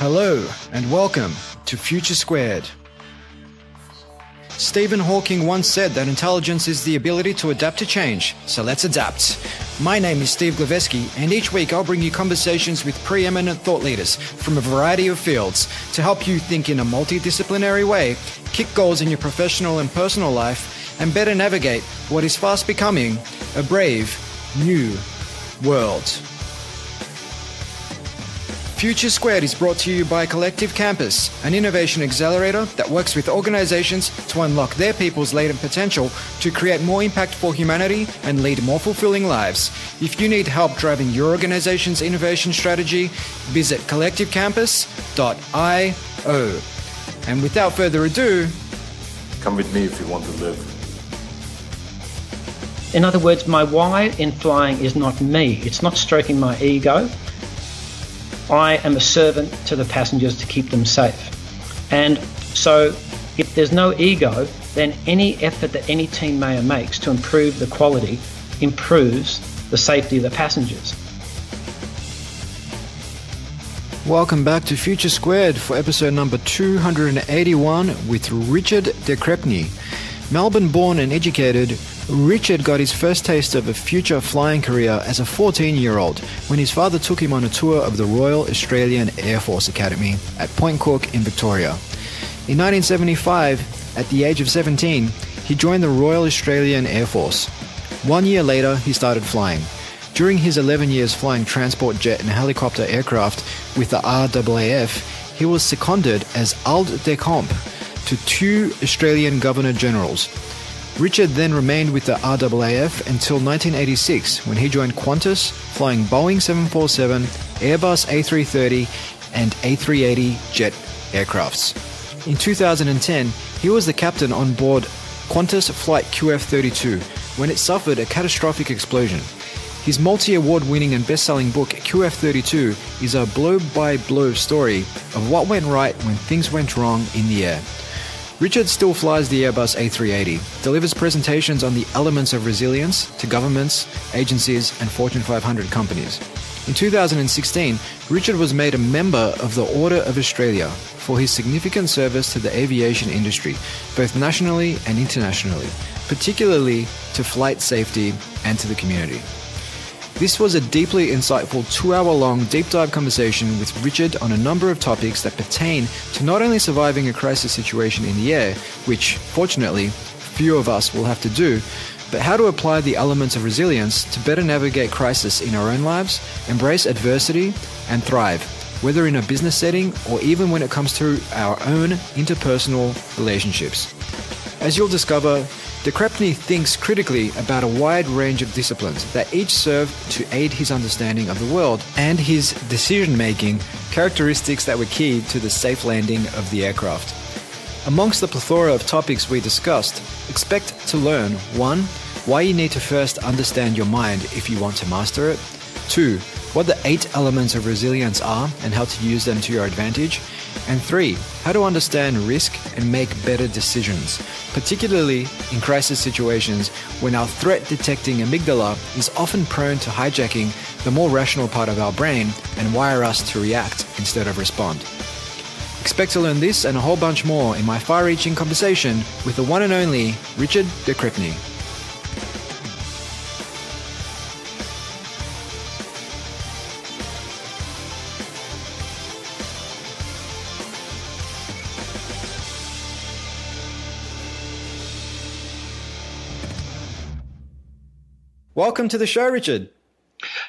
Hello, and welcome to Future Squared. Stephen Hawking once said that intelligence is the ability to adapt to change, so let's adapt. My name is Steve Glaveski, and each week I'll bring you conversations with preeminent thought leaders from a variety of fields to help you think in a multidisciplinary way, kick goals in your professional and personal life, and better navigate what is fast becoming a brave, new world. Future Squared is brought to you by Collective Campus, an innovation accelerator that works with organizations to unlock their people's latent potential to create more impact for humanity and lead more fulfilling lives. If you need help driving your organization's innovation strategy, visit collectivecampus.io. And without further ado, Come with me if you want to live. In other words, my why in flying is not me. It's not stroking my ego. I am a servant to the passengers to keep them safe. And so, if there's no ego, then any effort that any team mayor makes to improve the quality improves the safety of the passengers. welcome back to Future Squared for episode number 281 with Richard de Crespigny. Melbourne born and educated, Richard got his first taste of a future flying career as a 14 year old when his father took him on a tour of the Royal Australian Air Force Academy at Point Cook in Victoria. In 1975, at the age of 17, he joined the Royal Australian Air Force. One year later, he started flying. During his 11 years flying transport jet and helicopter aircraft with the RAAF, he was seconded as aide de camp to two Australian Governor Generals. Richard then remained with the RAAF until 1986 when he joined Qantas, flying Boeing 747, Airbus A330, and A380 jet aircrafts. In 2010, he was the captain on board Qantas Flight QF32 when it suffered a catastrophic explosion. His multi award winning and best selling book, QF32, is a blow by blow story of what went right when things went wrong in the air. Richard still flies the Airbus A380, delivers presentations on the elements of resilience to governments, agencies, and Fortune 500 companies. In 2016, Richard was made a member of the Order of Australia for his significant service to the aviation industry, both nationally and internationally, particularly to flight safety and to the community. This was a deeply insightful two hour long deep dive conversation with Richard on a number of topics that pertain to not only surviving a crisis situation in the air, which, fortunately, few of us will have to do, but how to apply the elements of resilience to better navigate crisis in our own lives, embrace adversity, and thrive, whether in a business setting or even when it comes to our own interpersonal relationships. As you'll discover, De Crespigny thinks critically about a wide range of disciplines that each serve to aid his understanding of the world and his decision making, characteristics that were key to the safe landing of the aircraft. Amongst the plethora of topics we discussed, expect to learn 1. Why you need to first understand your mind if you want to master it. 2. What the eight elements of resilience are and how to use them to your advantage. And 3. How to understand risk and make better decisions, particularly in crisis situations when our threat detecting amygdala is often prone to hijacking the more rational part of our brain and wire us to react instead of respond. Expect to learn this and a whole bunch more in my far reaching conversation with the one and only Richard de Crespigny. Welcome to the show, Richard.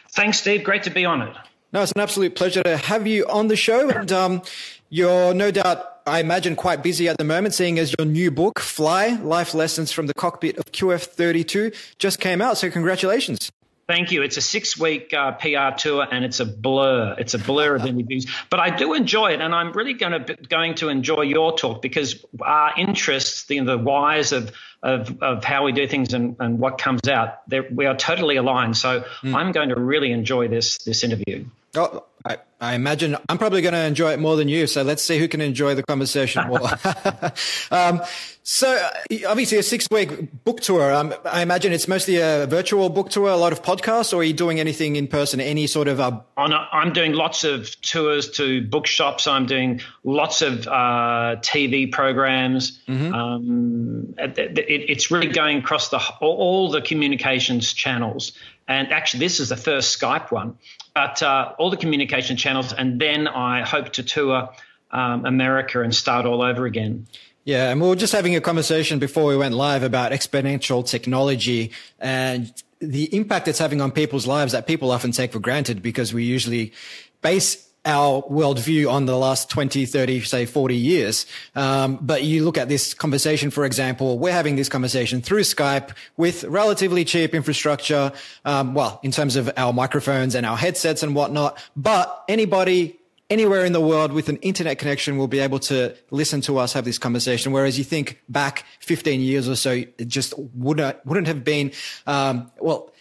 Thanks, Steve. Great to be on it. No, it's an absolute pleasure to have you on the show. And um, you're no doubt, I imagine, quite busy at the moment, seeing as your new book, Fly Life Lessons from the Cockpit of QF32, just came out. So, congratulations. Thank you. It's a six week uh, PR tour and it's a blur. It's a blur of interviews, but I do enjoy it. And I'm really going to, going to enjoy your talk because our interests, the, the whys of, of, of how we do things and, and what comes out, we are totally aligned. So mm. I'm going to really enjoy this, this interview. Oh, I, I imagine I'm probably going to enjoy it more than you. So let's see who can enjoy the conversation more. um, so obviously a six week book tour. Um, I imagine it's mostly a virtual book tour, a lot of podcasts, or are you doing anything in person? Any sort of? Uh... I'm doing lots of tours to bookshops. I'm doing lots of uh, TV programs. Mm-hmm. Um, it, it, it's really going across the all the communications channels. And actually, this is the first Skype one, but uh, all the communication channels. And then I hope to tour um, America and start all over again. Yeah, and we were just having a conversation before we went live about exponential technology and the impact it's having on people's lives that people often take for granted because we usually base our worldview on the last 20, 30, say 40 years. Um, but you look at this conversation, for example, we're having this conversation through Skype with relatively cheap infrastructure. Um, well, in terms of our microphones and our headsets and whatnot, but anybody anywhere in the world with an internet connection will be able to listen to us have this conversation. Whereas you think back 15 years or so, it just wouldn't, wouldn't have been, um, well,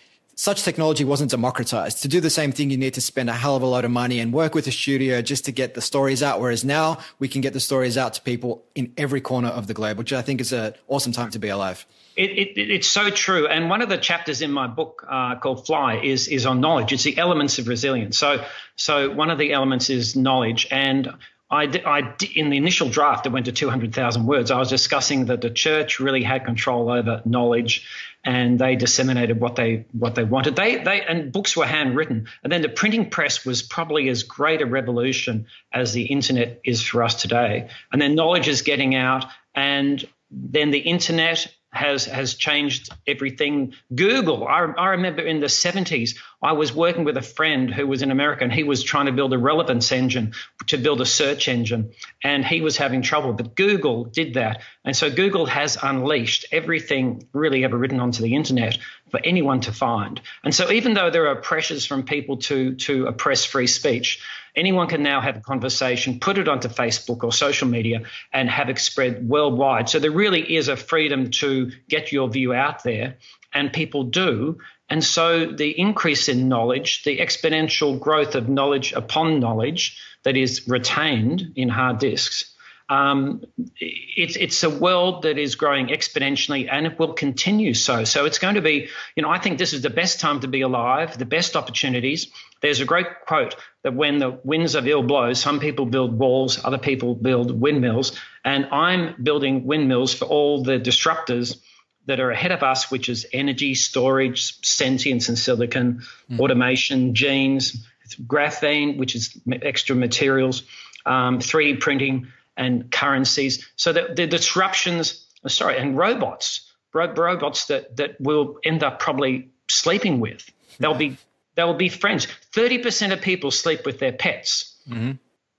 such technology wasn't democratized. To do the same thing, you need to spend a hell of a lot of money and work with a studio just to get the stories out. Whereas now we can get the stories out to people in every corner of the globe, which I think is an awesome time to be alive. It, it, it's so true. And one of the chapters in my book uh, called Fly is is on knowledge. It's the elements of resilience. So so one of the elements is knowledge. And I, I, in the initial draft, it went to 200,000 words. I was discussing that the church really had control over knowledge and they disseminated what they what they wanted. They they and books were handwritten, and then the printing press was probably as great a revolution as the internet is for us today. And then knowledge is getting out, and then the internet has has changed everything. Google, I, I remember in the 70s, I was working with a friend who was in America and he was trying to build a relevance engine to build a search engine and he was having trouble. But Google did that. And so Google has unleashed everything really ever written onto the internet for anyone to find. And so even though there are pressures from people to, to oppress free speech, anyone can now have a conversation, put it onto Facebook or social media and have it spread worldwide. So there really is a freedom to get your view out there and people do. And so the increase in knowledge, the exponential growth of knowledge upon knowledge that is retained in hard disks, um, it's it's a world that is growing exponentially and it will continue so. So it's going to be, you know, I think this is the best time to be alive, the best opportunities. There's a great quote that when the winds of ill blow, some people build walls, other people build windmills, and I'm building windmills for all the disruptors that are ahead of us, which is energy, storage, sentience and silicon, mm. automation, genes, graphene, which is extra materials, um, 3D printing, and currencies. So that the disruptions, sorry, and robots, robots that that we'll end up probably sleeping with. They'll be they'll be friends. Thirty percent of people sleep with their pets, mm-hmm.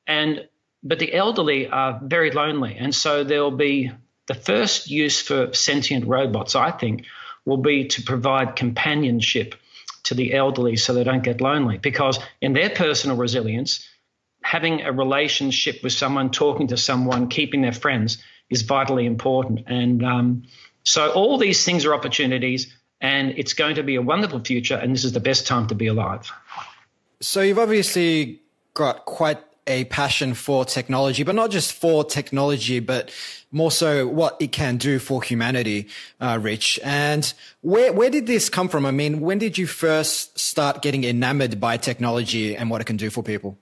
and but the elderly are very lonely, and so there'll be the first use for sentient robots, I think, will be to provide companionship to the elderly so they don't get lonely. Because in their personal resilience, having a relationship with someone, talking to someone, keeping their friends is vitally important. And um, so all these things are opportunities, and it's going to be a wonderful future. And this is the best time to be alive. So you've obviously got quite a passion for technology, but not just for technology, but more so what it can do for humanity, uh, Rich. And where, where did this come from? I mean, when did you first start getting enamored by technology and what it can do for people?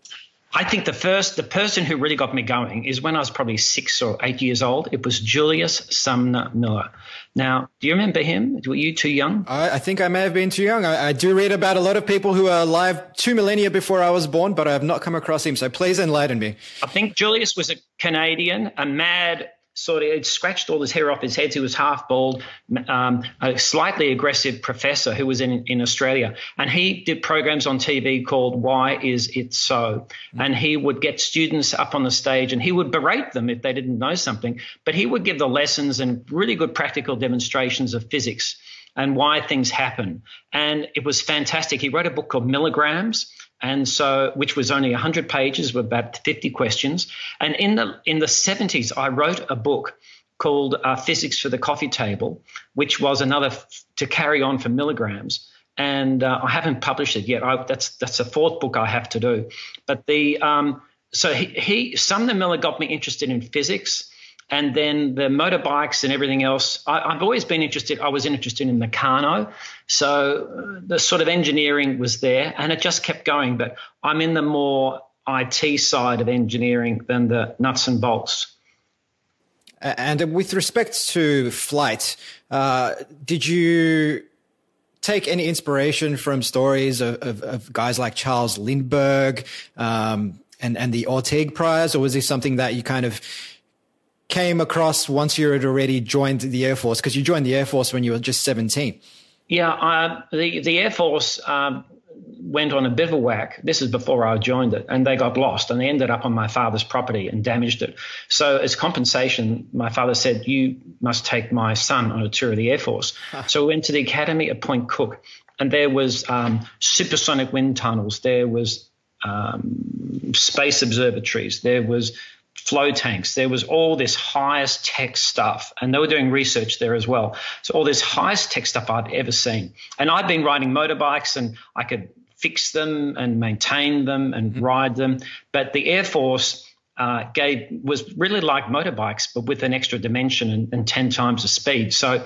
I think the first, the person who really got me going is when I was probably six or eight years old. It was Julius Sumner Miller. Now, do you remember him? Were you too young? I, I think I may have been too young. I, I, do read about a lot of people who are alive two millennia before I was born, but I have not come across him. So please enlighten me. I think Julius was a Canadian, a mad sort of he'd scratched all his hair off his head. He was half bald, um, a slightly aggressive professor who was in, in Australia. And he did programs on TV called Why Is It So? Mm-hmm. And he would get students up on the stage and he would berate them if they didn't know something. But he would give the lessons and really good practical demonstrations of physics and why things happen. And it was fantastic. He wrote a book called Millergrams and so which was only 100 pages with about 50 questions and in the in the 70s i wrote a book called uh, physics for the coffee table which was another f- to carry on for millergrams and uh, I haven't published it yet. I, that's that's a fourth book I have to do. But the um, so he, he Sumner Miller got me interested in physics, and then the motorbikes and everything else. I, have always been interested. I was interested in the Meccano, so uh, the sort of engineering was there, and it just kept going. But I'm in the more IT side of engineering than the nuts and bolts. And with respect to flight, uh, did you take any inspiration from stories of, of, of guys like Charles Lindbergh um, and and the Orteig Prize, or was this something that you kind of came across once you had already joined the Air Force? Because you joined the Air Force when you were just seventeen. Yeah, uh, the the Air Force. Um, went on a bivouac. This is before I joined it, and they got lost and they ended up on my father's property and damaged it. So, as compensation, my father said, You must take my son on a tour of the Air Force. So, we went to the academy at Point Cook, and there was um, supersonic wind tunnels, there was um, space observatories, there was flow tanks. There was all this highest tech stuff, and they were doing research there as well. So all this highest tech stuff I'd ever seen. And I'd been riding motorbikes, and I could fix them and maintain them and mm-hmm. ride them. But the Air Force uh, gave was really like motorbikes, but with an extra dimension and, and ten times the speed. So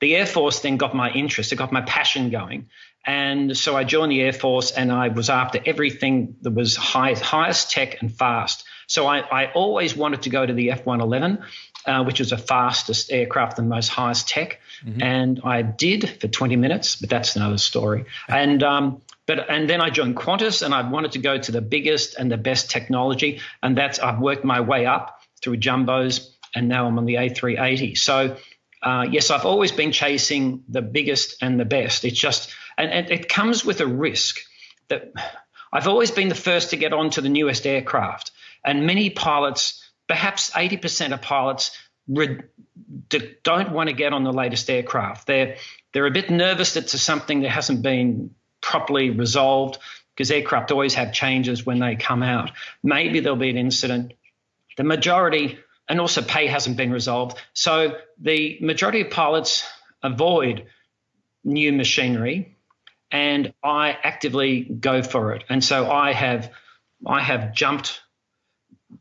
the Air Force then got my interest. It got my passion going. And so I joined the Air Force and I was after everything that was high, highest tech and fast. So I, I always wanted to go to the F 111, uh, which was the fastest aircraft and most highest tech. Mm-hmm. And I did for 20 minutes, but that's another story. And um, but and then I joined Qantas, and I wanted to go to the biggest and the best technology, and that's I've worked my way up through jumbos, and now I'm on the A380. So uh, yes, I've always been chasing the biggest and the best. It's just and, and it comes with a risk that I've always been the first to get onto the newest aircraft. And many pilots, perhaps 80% of pilots, re- don't want to get on the latest aircraft. They're they're a bit nervous that it's something that hasn't been properly resolved because aircraft always have changes when they come out. Maybe there'll be an incident. The majority, and also pay hasn't been resolved. So the majority of pilots avoid new machinery, and I actively go for it. And so I have I have jumped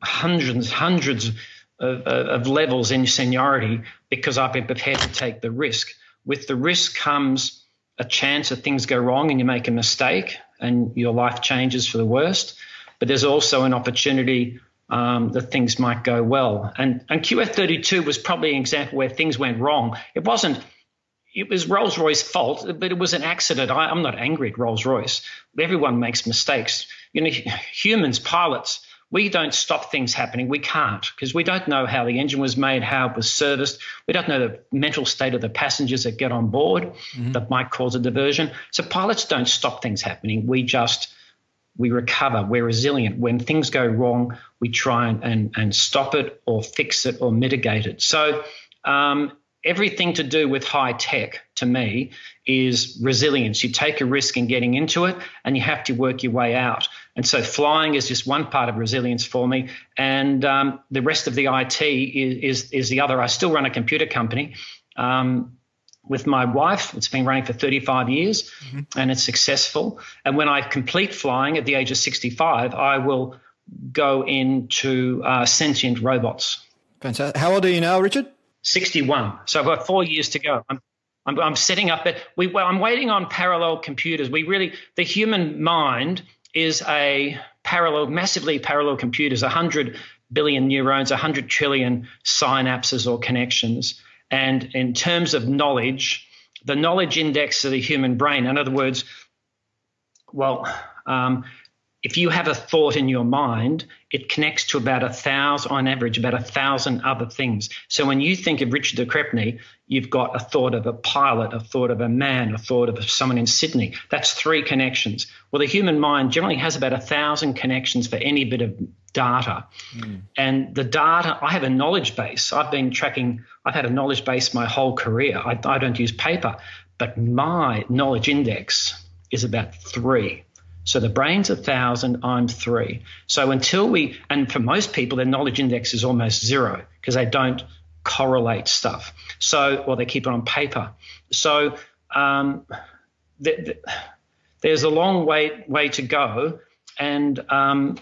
hundreds, hundreds of, of, levels in seniority because I've been prepared to take the risk. With the risk comes a chance that things go wrong and you make a mistake and your life changes for the worst. But there's also an opportunity um, that things might go well. And, and QF32 was probably an example where things went wrong. It wasn't, it was Rolls Royce's fault, but it was an accident. I, I'm not angry at Rolls Royce. Everyone makes mistakes. You know, humans, pilots, we don't stop things happening. We can't because we don't know how the engine was made, how it was serviced. We don't know the mental state of the passengers that get on board mm-hmm. that might cause a diversion. So pilots don't stop things happening. We just we recover. We're resilient. When things go wrong, we try and, and, and stop it or fix it or mitigate it. So um, everything to do with high tech to me is resilience. You take a risk in getting into it and you have to work your way out. And so flying is just one part of resilience for me. And um, the rest of the IT is, is, is, the other. I still run a computer company. Um, with my wife. It's been running for 35 years mm-hmm. and it's successful. And when I complete flying at the age of 65, I will go into uh, sentient robots. Fantastic. How old are you now, Richard? 61. So I've got four years to go. I'm, I'm, I'm setting up it. We, well, I'm waiting on parallel computers. We really, the human mind is a parallel, massively parallel computers, 100 billion neurons, 100 trillion synapses or connections. And in terms of knowledge, the knowledge index of the human brain, in other words, well, um, if you have a thought in your mind, it connects to about a thousand, on average, about a thousand other things. So when you think of Richard de Crespigny, you've got a thought of a pilot, a thought of a man, a thought of someone in Sydney. That's three connections. Well, the human mind generally has about a thousand connections for any bit of data. Mm. And the data, I have a knowledge base. I've been tracking, I've had a knowledge base my whole career. I, I don't use paper, but my knowledge index is about three. So the brain's a thousand, I'm three. So until we, and for most people, their knowledge index is almost zero because they don't correlate stuff. So, or they keep it on paper. So, um, th- th- there's a long way way to go, and um,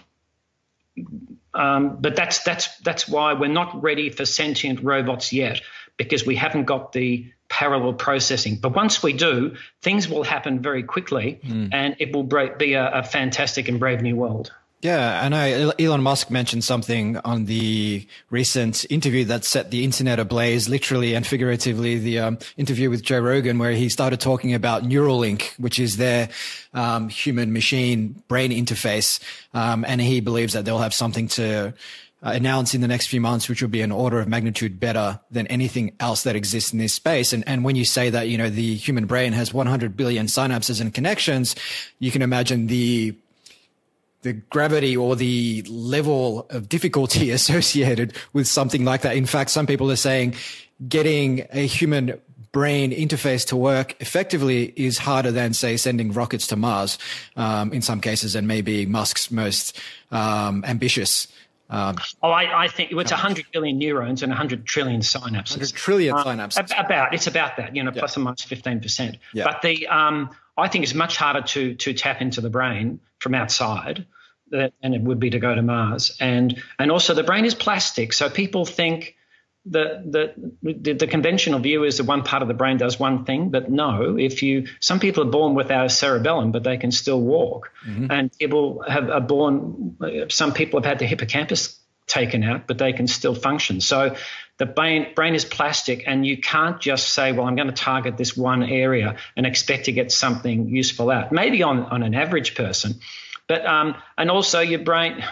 um, but that's that's that's why we're not ready for sentient robots yet because we haven't got the parallel processing. But once we do, things will happen very quickly, mm. and it will be a, a fantastic and brave new world. Yeah, I know Elon Musk mentioned something on the recent interview that set the internet ablaze, literally and figuratively, the um, interview with Joe Rogan, where he started talking about Neuralink, which is their um, human machine brain interface. Um, and he believes that they'll have something to uh, announce in the next few months, which will be an order of magnitude better than anything else that exists in this space. And, and when you say that, you know, the human brain has 100 billion synapses and connections, you can imagine the the gravity or the level of difficulty associated with something like that. In fact, some people are saying getting a human brain interface to work effectively is harder than, say, sending rockets to Mars um, in some cases, and maybe Musk's most um, ambitious. Um, oh, I, I, think it's 100 billion neurons and 100 trillion synapses. 100 trillion uh, synapses. About it's about that, you know, yeah. plus or minus 15 percent. Yeah. But the um, I think it's much harder to to tap into the brain from outside than it would be to go to Mars. And and also the brain is plastic, so people think that the, the conventional view is that one part of the brain does one thing, but no. If you some people are born without a cerebellum, but they can still walk, mm-hmm. and people have are born. Some people have had the hippocampus taken out, but they can still function. So the brain, brain is plastic, and you can't just say, well, I'm going to target this one area and expect to get something useful out. Maybe on, on an average person. But, um, and also your brain,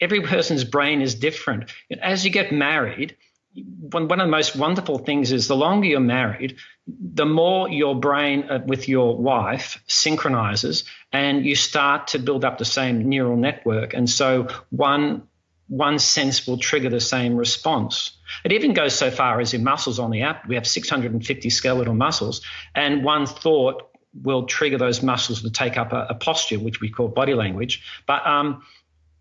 every person's brain is different. As you get married, one, one of the most wonderful things is the longer you're married, the more your brain uh, with your wife synchronizes and you start to build up the same neural network. And so one one sense will trigger the same response. It even goes so far as in muscles on the app, we have 650 skeletal muscles, and one thought will trigger those muscles to take up a, a posture, which we call body language. But um,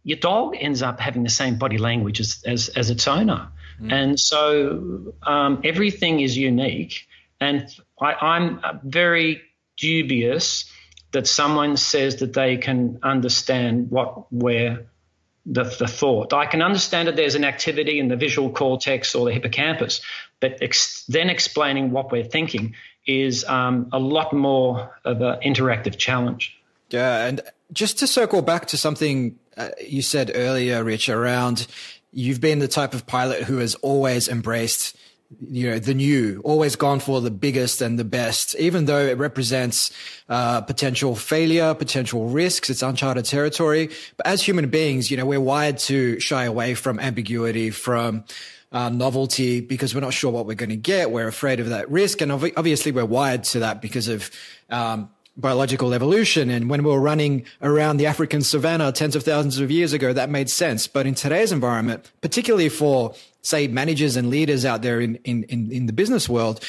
your dog ends up having the same body language as, as, as its owner. Mm. And so um, everything is unique. And I, am very dubious that someone says that they can understand what we're the, the thought. I can understand that there's an activity in the visual cortex or the hippocampus, but ex- then explaining what we're thinking is um, a lot more of an interactive challenge. Yeah, and just to circle back to something uh, you said earlier, Rich, around you've been the type of pilot who has always embraced you know, the new, always gone for the biggest and the best, even though it represents uh, potential failure, potential risks. It's uncharted territory. But as human beings, you know, we're wired to shy away from ambiguity, from uh, novelty, because we're not sure what we're going to get. We're afraid of that risk, and ov- obviously, we're wired to that because of um, biological evolution. And when we were running around the African savannah tens of thousands of years ago, that made sense. But in today's environment, particularly for say managers and leaders out there in, in, in, in the business world,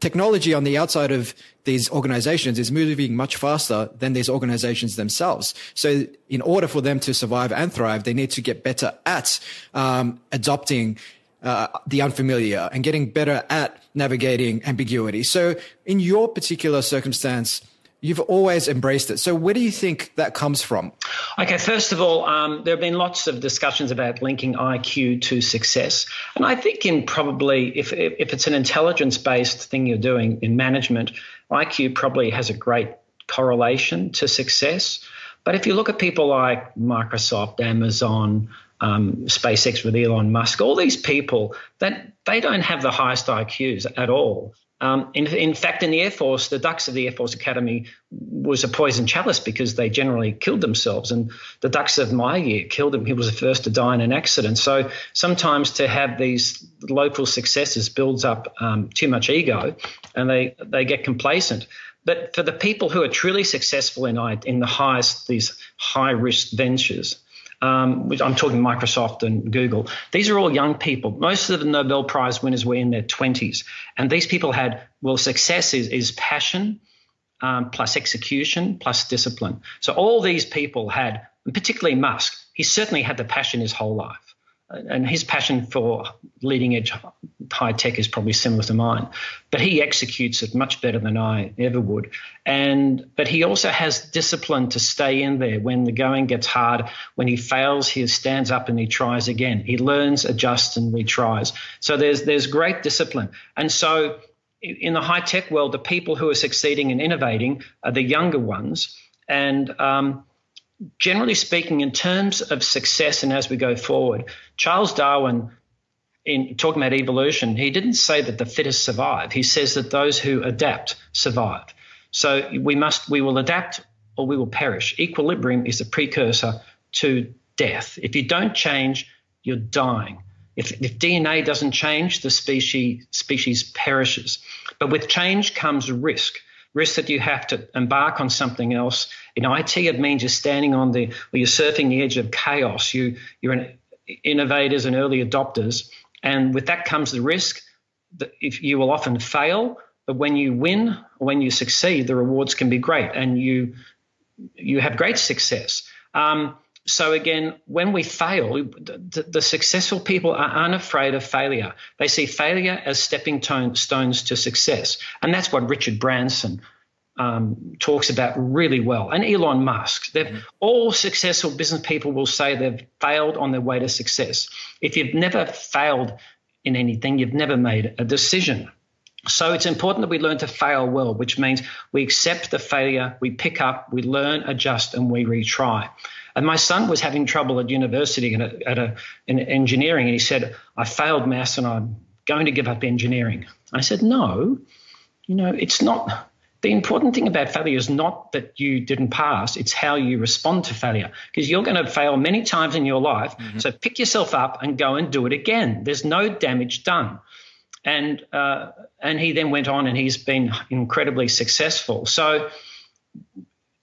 technology on the outside of these organizations is moving much faster than these organizations themselves. So in order for them to survive and thrive, they need to get better at um, adopting uh, the unfamiliar and getting better at navigating ambiguity. So in your particular circumstance, You've always embraced it. So, where do you think that comes from? Okay, first of all, um, there have been lots of discussions about linking IQ to success. And I think, in probably, if, if it's an intelligence based thing you're doing in management, IQ probably has a great correlation to success. But if you look at people like Microsoft, Amazon, um, SpaceX with Elon Musk, all these people that they don't have the highest IQs at all. Um, in, in, fact, in the Air Force, the dux of the Air Force Academy was a poison chalice because they generally killed themselves. And the dux of my year killed him. He was the first to die in an accident. So sometimes to have these local successes builds up um, too much ego, and they they get complacent. But for the people who are truly successful in in the highest these high risk ventures, um, which I'm talking Microsoft and Google. These are all young people. Most of the Nobel Prize winners were in their 20s. And these people had, well, success is, is passion um, plus execution plus discipline. So all these people had, particularly Musk, he certainly had the passion his whole life. And his passion for leading edge high tech is probably similar to mine, but he executes it much better than I ever would. And but he also has discipline to stay in there when the going gets hard. When he fails, he stands up and he tries again. He learns, adjusts, and retries. So there's there's great discipline. And so in the high tech world, the people who are succeeding and innovating are the younger ones. And um, generally speaking, in terms of success and as we go forward, Charles Darwin, in talking about evolution, he didn't say that the fittest survive. He says that those who adapt survive. So we must, we will adapt or we will perish. Equilibrium is a precursor to death. If you don't change, you're dying. If, if DNA doesn't change, the species species perishes. But with change comes risk risk that you have to embark on something else. In IT, it means you're standing on the, or you're surfing the edge of chaos. You, you're an innovators and early adopters. And with that comes the risk that if you will often fail, but when you win when you succeed, the rewards can be great and you, you have great success. Um, so again, when we fail, the, the, successful people are unafraid of failure. They see failure as stepping stones to success, and that's what Richard Branson um, talks about really well. And Elon Musk. Mm-hmm. All successful business people will say they've failed on their way to success. If you've never failed in anything, you've never made a decision. So it's important that we learn to fail well, which means we accept the failure, we pick up, we learn, adjust, and we retry. And my son was having trouble at university and at, a, in engineering, and he said, "I failed maths and I'm going to give up engineering." I said, "No, you know, it's not." The important thing about failure is not that you didn't pass, it's how you respond to failure. Because you're going to fail many times in your life. Mm-hmm. So pick yourself up and go and do it again. There's no damage done. And uh, and he then went on and he's been incredibly successful. So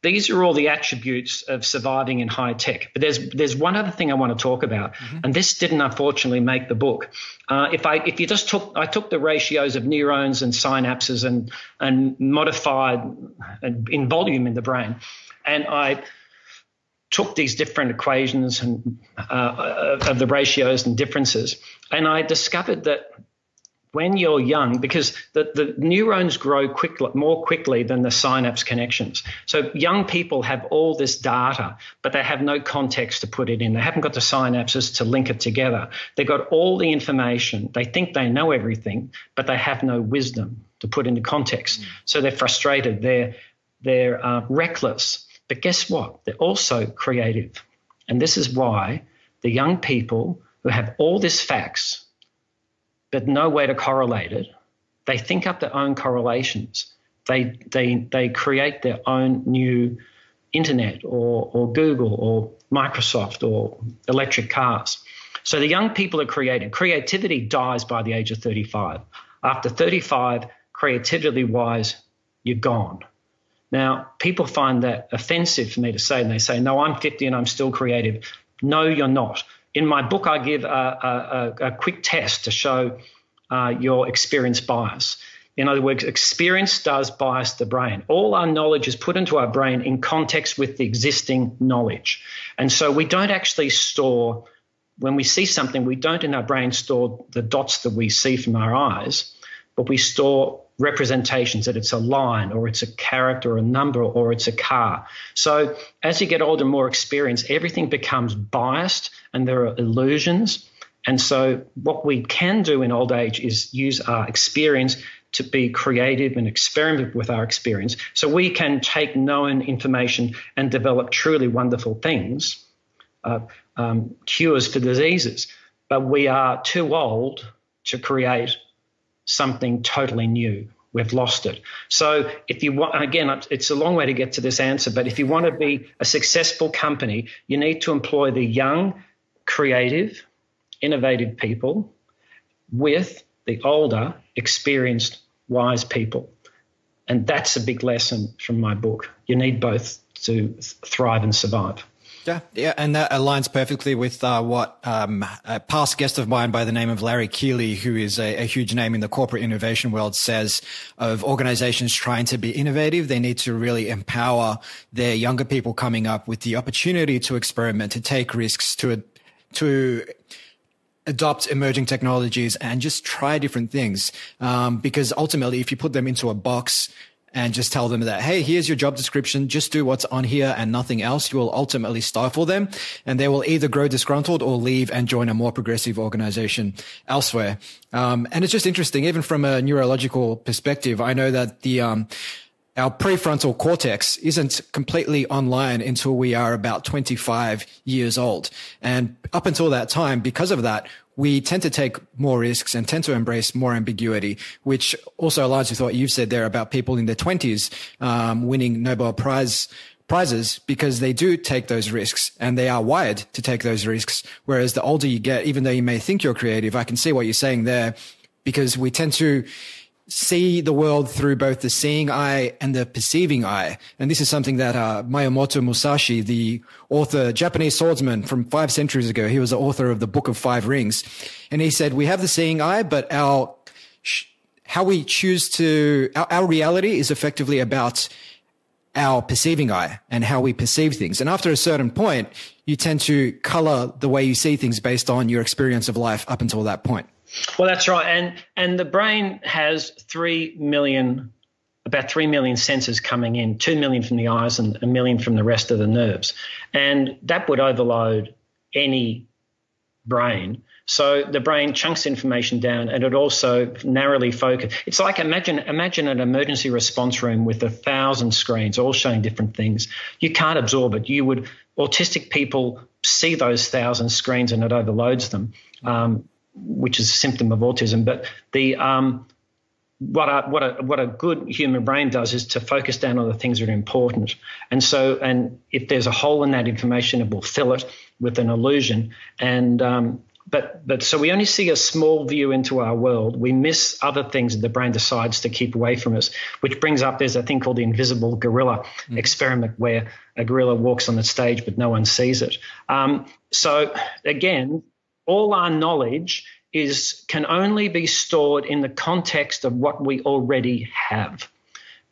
these are all the attributes of surviving in high tech. But there's there's one other thing I want to talk about, mm-hmm. and this didn't unfortunately make the book. Uh, if I if you just took I took the ratios of neurons and synapses and and modified in volume in the brain, and I took these different equations and uh, of the ratios and differences, and I discovered that when you're young, because the, the neurons grow quickly, more quickly than the synapse connections. So young people have all this data, but they have no context to put it in. They haven't got the synapses to link it together. They've got all the information. They think they know everything, but they have no wisdom to put into context. Mm. So they're frustrated. They're they're uh, reckless. But guess what? They're also creative, and this is why the young people who have all this facts but no way to correlate it. They think up their own correlations. They, they, they create their own new internet or, or Google or Microsoft or electric cars. So the young people are creating. Creativity dies by the age of 35. After 35, creativity wise, you're gone. Now, people find that offensive for me to say, and they say, No, I'm 50 and I'm still creative. No, you're not. In my book, I give a, a, a quick test to show uh, your experience bias. In other words, experience does bias the brain. All our knowledge is put into our brain in context with the existing knowledge. And so we don't actually store, when we see something, we don't in our brain store the dots that we see from our eyes, but we store representations that it's a line or it's a character or a number or it's a car. So as you get older, and more experienced, everything becomes biased and there are illusions. And so what we can do in old age is use our experience to be creative and experiment with our experience. So we can take known information and develop truly wonderful things, uh, um, cures for diseases. But we are too old to create something totally new. We've lost it. So if you want, again, it's a long way to get to this answer, but if you want to be a successful company, you need to employ the young, creative, innovative people with the older, experienced, wise people. And that's a big lesson from my book. You need both to thrive and survive. Yeah, yeah, and that aligns perfectly with uh, what um, a past guest of mine by the name of Larry Keeley, who is a, a, huge name in the corporate innovation world, says of organizations trying to be innovative, they need to really empower their younger people coming up with the opportunity to experiment, to take risks, to to adopt emerging technologies and just try different things. Um, because ultimately, if you put them into a box and just tell them that, hey, here's your job description, just do what's on here and nothing else, you will ultimately stifle them and they will either grow disgruntled or leave and join a more progressive organization elsewhere. Um, and it's just interesting, even from a neurological perspective, I know that the, um, our prefrontal cortex isn't completely online until we are about 25 years old. And up until that time, because of that, we tend to take more risks and tend to embrace more ambiguity, which also aligns with what you've said there about people in their 20s um, winning Nobel Prize prizes because they do take those risks and they are wired to take those risks. Whereas the older you get, even though you may think you're creative, I can see what you're saying there because we tend to see the world through both the seeing eye and the perceiving eye. And this is something that uh, Miyamoto Musashi, the author, Japanese swordsman from five centuries ago, he was the author of the Book of Five Rings. And he said, we have the seeing eye, but our, how we choose to, our, our reality is effectively about our perceiving eye and how we perceive things. And after a certain point, you tend to color the way you see things based on your experience of life up until that point. Well, that's right, and and the brain has three million, about three million sensors coming in, two million from the eyes and a million from the rest of the nerves, and that would overload any brain. So the brain chunks information down, and it also narrowly focus. It's like imagine imagine an emergency response room with a thousand screens, all showing different things. You can't absorb it. You would autistic people see those thousand screens, and it overloads them. Um, which is a symptom of autism. But the um, what a, what a what a good human brain does is to focus down on the things that are important. And so, and if there's a hole in that information, it will fill it with an illusion. And um, but but so we only see a small view into our world. We miss other things that the brain decides to keep away from us, which brings up there's a thing called the invisible gorilla mm. experiment where a gorilla walks on the stage but no one sees it. Um, so again, all our knowledge is can only be stored in the context of what we already have.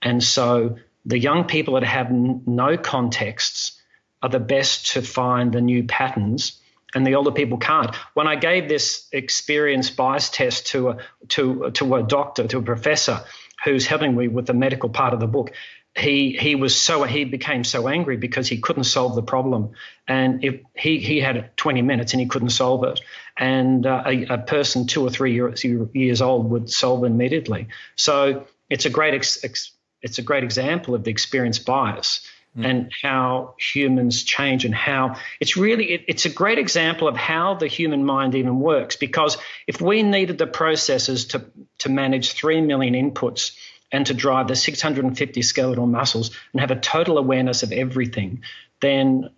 And so the young people that have n- no contexts are the best to find the new patterns and the older people can't. When I gave this experience bias test to a to to a doctor, to a professor who's helping me with the medical part of the book, he he was so he became so angry because he couldn't solve the problem, and if he he had 20 minutes and he couldn't solve it, and uh, a, a, person two or three years, years old would solve it immediately. So it's a great ex, ex, it's a great example of the experience bias mm. and how humans change and how it's really it, it's a great example of how the human mind even works because if we needed the processors to to manage three million inputs and to drive the 650 skeletal muscles and have a total awareness of everything, then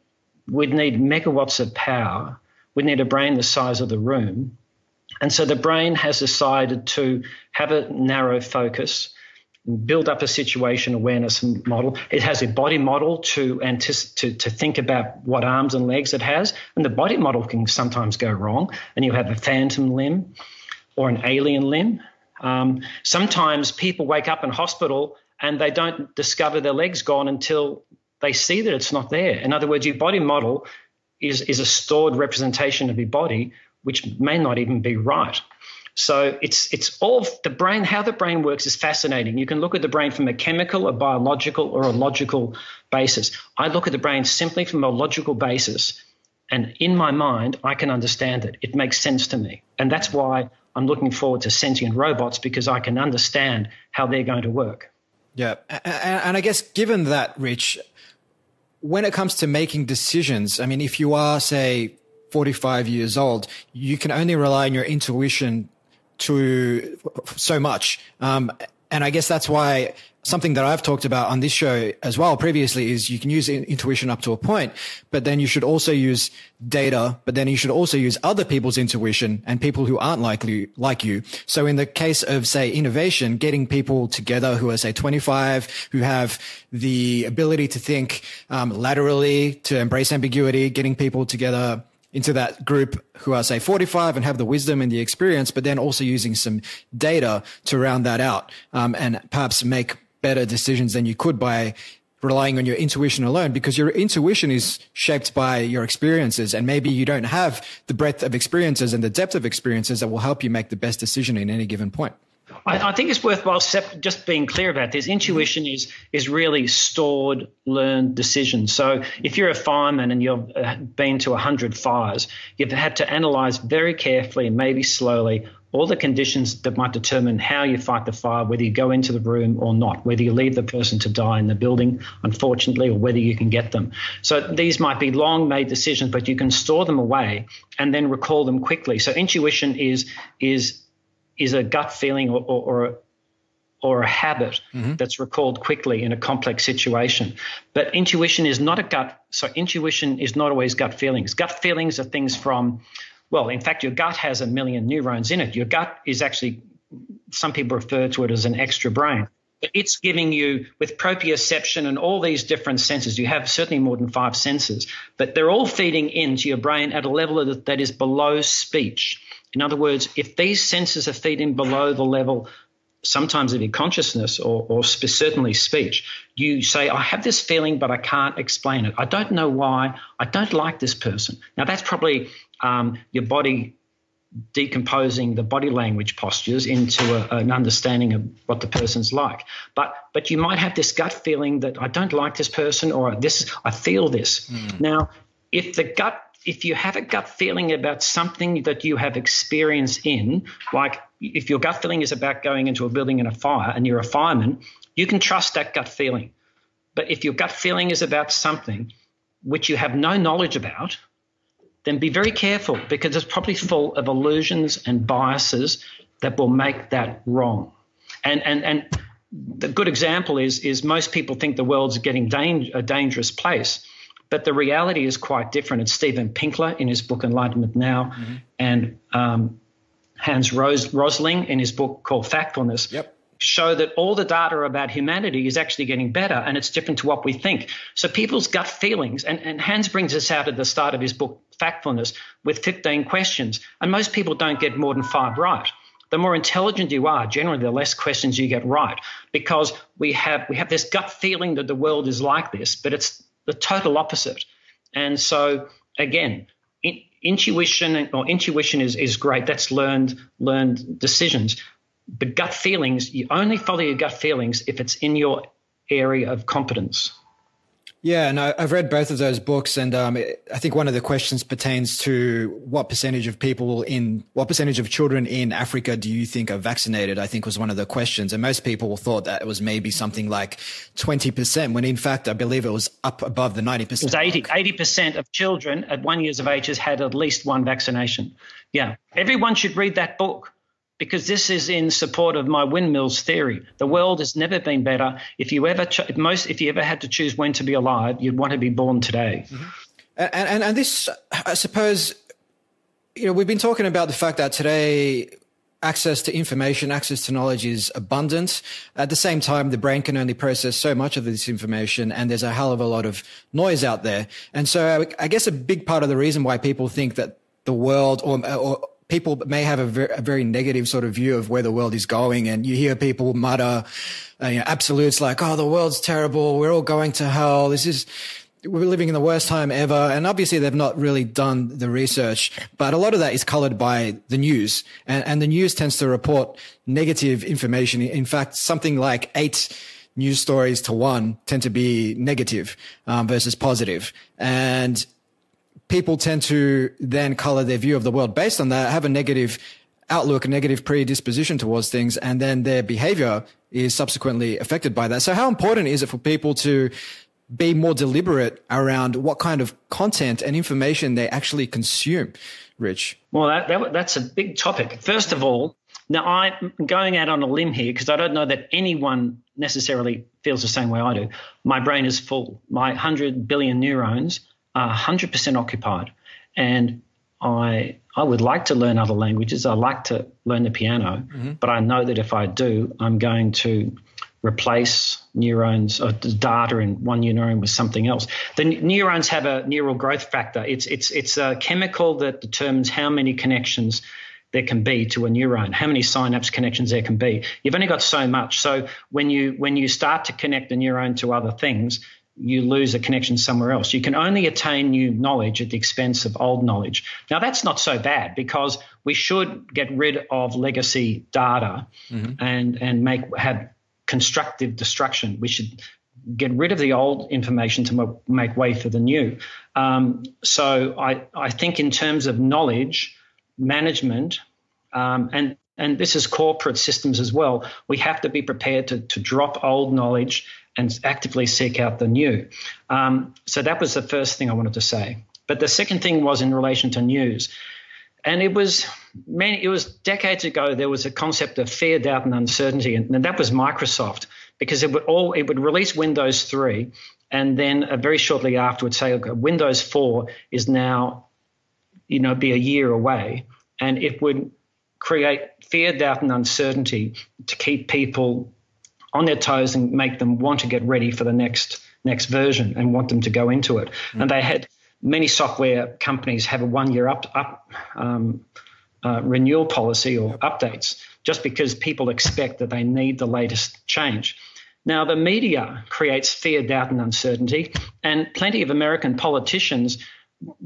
we'd need megawatts of power. We'd need a brain the size of the room. And so the brain has decided to have a narrow focus, build up a situation awareness model. It has a body model to, anticipate, to, to think about what arms and legs it has. And the body model can sometimes go wrong, and you have a phantom limb or an alien limb. Um, sometimes people wake up in hospital and they don't discover their legs gone until they see that it's not there. In other words, your body model is, is a stored representation of your body, which may not even be right. So it's it's all the brain. How the brain works is fascinating. You can look at the brain from a chemical, a biological, or a logical basis. I look at the brain simply from a logical basis, and in my mind, I can understand it. It makes sense to me, and that's why I'm looking forward to sentient robots because I can understand how they're going to work. Yeah. And I guess given that, Rich, when it comes to making decisions, I mean, if you are, say, 45 years old, you can only rely on your intuition to so much. Um, and I guess that's why something that I've talked about on this show as well previously is you can use intuition up to a point, but then you should also use data, but then you should also use other people's intuition and people who aren't likely like you. So in the case of say innovation, getting people together who are say 25, who have the ability to think um, laterally, to embrace ambiguity, getting people together into that group who are say 45 and have the wisdom and the experience, but then also using some data to round that out um, and perhaps make better decisions than you could by relying on your intuition alone because your intuition is shaped by your experiences and maybe you don't have the breadth of experiences and the depth of experiences that will help you make the best decision in any given point. I, I think it's worthwhile just being clear about this. Intuition is is really stored, learned decisions. So if you're a fireman and you've uh, been to hundred fires, you've had to analyze very carefully maybe slowly all the conditions that might determine how you fight the fire, whether you go into the room or not, whether you leave the person to die in the building, unfortunately, or whether you can get them. So these might be long made decisions, but you can store them away and then recall them quickly. So intuition is is is a gut feeling or, or, or a, or a habit mm-hmm. that's recalled quickly in a complex situation. But intuition is not a gut. So intuition is not always gut feelings. Gut feelings are things from well, in fact, your gut has a million neurons in it. Your gut is actually, some people refer to it as an extra brain. But it's giving you, with proprioception and all these different senses, you have certainly more than five senses, but they're all feeding into your brain at a level that is below speech. In other words, if these senses are feeding below the level sometimes of your consciousness or, or certainly speech, you say, I have this feeling, but I can't explain it. I don't know why. I don't like this person. Now, that's probably um, your body decomposing the body language postures into a, an understanding of what the person's like. But but you might have this gut feeling that I don't like this person or this I feel this. Mm. Now, if the gut if you have a gut feeling about something that you have experience in, like if your gut feeling is about going into a building in a fire and you're a fireman, you can trust that gut feeling. But if your gut feeling is about something which you have no knowledge about, then be very careful because it's probably full of illusions and biases that will make that wrong. And and and the good example is is most people think the world's getting dang- a dangerous place, but the reality is quite different. It's Steven Pinker in his book Enlightenment Now, mm-hmm. and um, Hans Rose, Rosling in his book called Factfulness. Yep show that all the data about humanity is actually getting better and it's different to what we think. So people's gut feelings, and, and Hans brings us out at the start of his book, Factfulness, with 15 questions. And most people don't get more than five right. The more intelligent you are, generally the less questions you get right. Because we have we have this gut feeling that the world is like this, but it's the total opposite. And so again, in, intuition or intuition is, is great. That's learned learned decisions But gut feelings, you only follow your gut feelings if it's in your area of competence. Yeah, and I've read both of those books, and um, I think one of the questions pertains to what percentage of people in what percentage of children in Africa do you think are vaccinated? I think was one of the questions, and most people thought that it was maybe something like twenty percent, when in fact I believe it was up above the ninety percent. It was 80 percent of children at one years of age has had at least one vaccination. Yeah, everyone should read that book because this is in support of my windmills theory. The world has never been better. If you ever cho- most, if you ever had to choose when to be alive, you'd want to be born today. Mm-hmm. And, and and this, I suppose, you know, we've been talking about the fact that today access to information, access to knowledge is abundant. At the same time, the brain can only process so much of this information and there's a hell of a lot of noise out there. And so I guess a big part of the reason why people think that the world or, or people may have a very, a very, negative sort of view of where the world is going. And you hear people mutter, uh, you know, absolutes like, Oh, the world's terrible. We're all going to hell. This is, we're living in the worst time ever. And obviously they've not really done the research, but a lot of that is colored by the news and, and the news tends to report negative information. In fact, something like eight news stories to one tend to be negative, um, versus positive. And people tend to then color their view of the world based on that, have a negative outlook, a negative predisposition towards things, and then their behavior is subsequently affected by that. So how important is it for people to be more deliberate around what kind of content and information they actually consume, Rich? Well, that, that, that's a big topic. First of all, now I'm going out on a limb here because I don't know that anyone necessarily feels the same way I do. My brain is full. My 100 billion neurons are 100% occupied. And I I would like to learn other languages. I like to learn the piano, mm-hmm. but I know that if I do, I'm going to replace neurons or data in one neuron with something else. The neurons have a neural growth factor. It's it's it's a chemical that determines how many connections there can be to a neuron, how many synapse connections there can be. You've only got so much. So when you when you start to connect the neuron to other things, you lose a connection somewhere else. You can only attain new knowledge at the expense of old knowledge. Now, that's not so bad because we should get rid of legacy data mm-hmm. and, and make have constructive destruction. We should get rid of the old information to make way for the new. Um, so I, I think in terms of knowledge management, um, and and this is corporate systems as well, we have to be prepared to, to drop old knowledge and actively seek out the new. Um, so that was the first thing I wanted to say. But the second thing was in relation to news. And it was many, it was decades ago. There was a concept of fear, doubt, and uncertainty, and, and that was Microsoft because it would all it would release Windows 3, and then uh, very shortly afterwards say okay, Windows 4 is now, you know, be a year away, and it would create fear, doubt, and uncertainty to keep people on their toes and make them want to get ready for the next next version and want them to go into it. Mm. And they had many software companies have a one year up up um, uh, renewal policy or updates just because people expect that they need the latest change. Now, the media creates fear, doubt, and uncertainty, and plenty of American politicians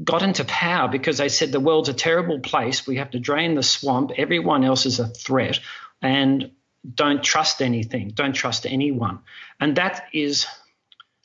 got into power because they said the world's a terrible place. We have to drain the swamp. Everyone else is a threat. And don't trust anything. Don't trust anyone. And that is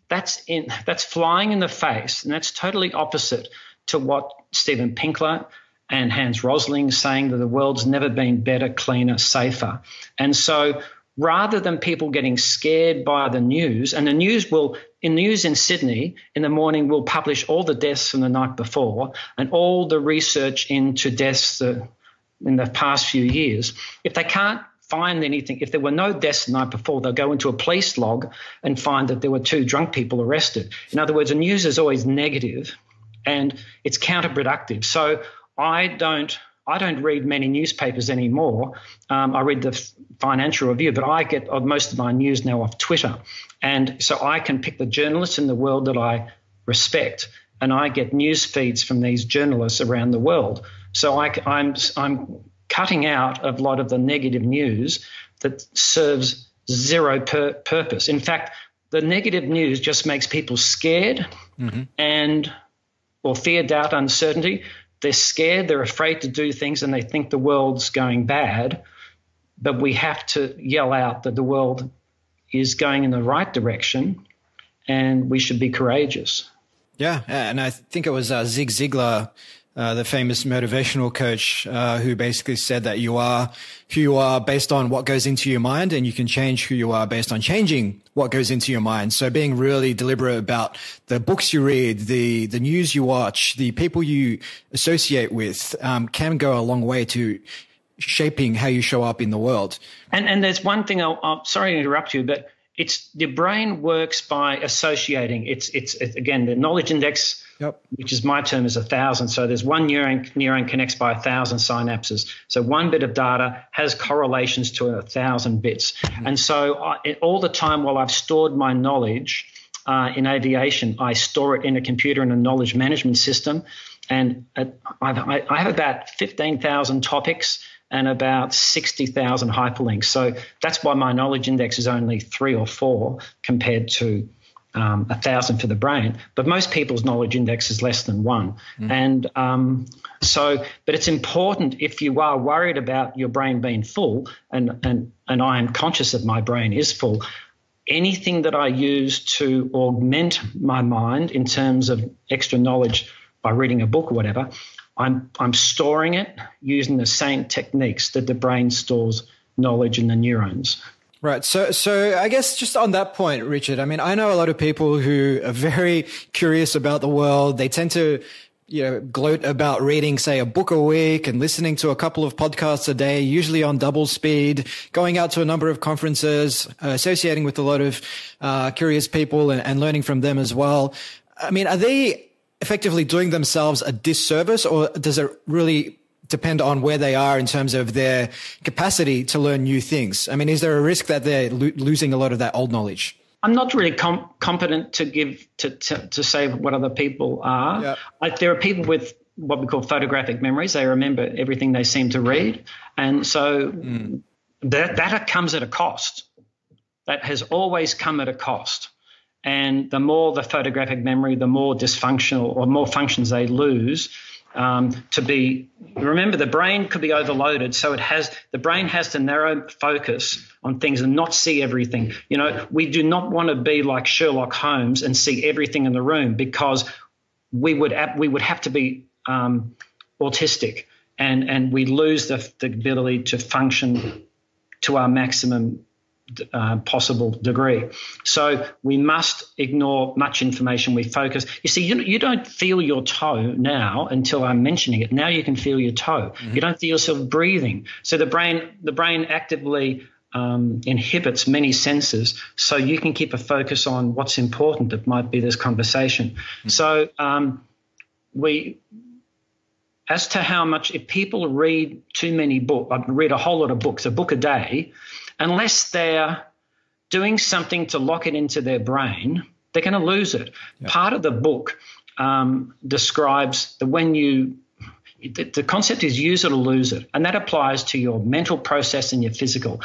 that's in that's flying in the face, and that's totally opposite to what Steven Pinker and Hans Rosling saying that the world's never been better, cleaner, safer. And so rather than people getting scared by the news, and the news will, in news in Sydney in the morning, will publish all the deaths from the night before and all the research into deaths in the past few years. If they can't find anything, if there were no deaths the night before, they'll go into a police log and find that there were two drunk people arrested. In other words, the news is always negative and it's counterproductive. So I don't I don't read many newspapers anymore. Um, I read the Financial Review, but I get most of my news now off Twitter. And so I can pick the journalists in the world that I respect, and I get news feeds from these journalists around the world. So I, I'm, I'm cutting out a lot of the negative news that serves zero per- purpose. In fact, the negative news just makes people scared mm-hmm. and or fear, doubt, uncertainty. They're scared, they're afraid to do things, and they think the world's going bad. But we have to yell out that the world is going in the right direction and we should be courageous. Yeah. And I think it was uh, Zig Ziglar uh, the famous motivational coach, uh, who basically said that you are who you are based on what goes into your mind and you can change who you are based on changing what goes into your mind. So being really deliberate about the books you read, the, the news you watch, the people you associate with, um, can go a long way to shaping how you show up in the world. And, and there's one thing I'll, I'm sorry to interrupt you, but it's the brain works by associating. It's, it's, it's again, the knowledge index Yep. Which is my term is a thousand. So there's one neuron neuron connects by a thousand synapses. So one bit of data has correlations to a thousand bits. Mm-hmm. And so I, all the time while I've stored my knowledge uh, in aviation, I store it in a computer in a knowledge management system. And I've, I have about 15,000 topics and about 60,000 hyperlinks. So that's why my knowledge index is only three or four compared to um, a thousand for the brain, but most people's knowledge index is less than one. Mm. And um, so, but it's important if you are worried about your brain being full, and, and, and I am conscious that my brain is full, anything that I use to augment my mind in terms of extra knowledge by reading a book or whatever, I'm, I'm storing it using the same techniques that the brain stores knowledge in the neurons. Right. So, so I guess just on that point, Richard, I mean, I know a lot of people who are very curious about the world. They tend to, you know, gloat about reading, say, a book a week and listening to a couple of podcasts a day, usually on double speed, going out to a number of conferences, uh, associating with a lot of, uh, curious people and, and learning from them as well. I mean, are they effectively doing themselves a disservice or does it really depend on where they are in terms of their capacity to learn new things. I mean, is there a risk that they're lo- losing a lot of that old knowledge? I'm not really com- competent to give to, to, to say what other people are. I, there are people with what we call photographic memories. They remember everything they seem to read, and so mm. that that comes at a cost. That has always come at a cost. and the more the photographic memory, the more dysfunctional or more functions they lose. Um, to be remember the brain could be overloaded so it has the brain has to narrow focus on things and not see everything. You know we do not want to be like sherlock holmes and see everything in the room because we would we would have to be um, autistic and and we lose the, the ability to function to our maximum uh, possible degree. So we must ignore much information. We focus. You see, you, you don't feel your toe now until I'm mentioning it. Now you can feel your toe. Mm-hmm. You don't feel yourself breathing. So the brain, the brain actively um, inhibits many senses, so you can keep a focus on what's important. That might be this conversation. Mm-hmm. So um, we as to how much if people read too many books, I read a whole lot of books, a book a day, unless they're doing something to lock it into their brain, they're going to lose it. Yeah. Part of the book um, describes that when you the, the concept is use it or lose it, and that applies to your mental process and your physical.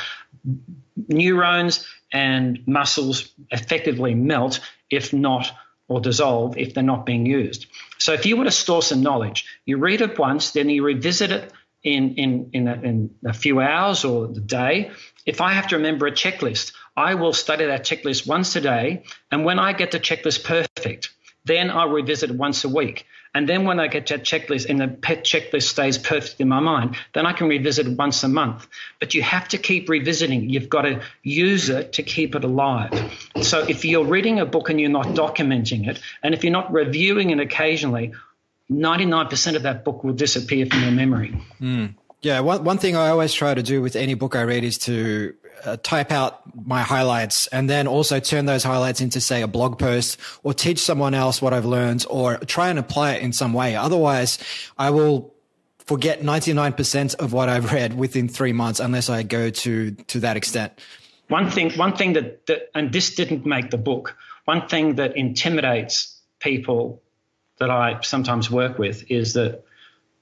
Neurons and muscles effectively melt if not or dissolve if they're not being used. So if you want to store some knowledge, you read it once, then you revisit it in in in a, in a few hours or the day. If I have to remember a checklist, I will study that checklist once a day, and when I get the checklist perfect, then I'll revisit it once a week. And then when I get that checklist and the pet checklist stays perfect in my mind, then I can revisit it once a month. But you have to keep revisiting. You've got to use it to keep it alive. So if you're reading a book and you're not documenting it, and if you're not reviewing it occasionally, 99% of that book will disappear from your memory. Mm. Yeah, one, one thing I always try to do with any book I read is to uh, type out my highlights and then also turn those highlights into, say, a blog post or teach someone else what I've learned or try and apply it in some way. Otherwise, I will forget 99% of what I've read within three months unless I go to, to that extent. One thing, one thing that, that, and this didn't make the book, one thing that intimidates people that I sometimes work with is that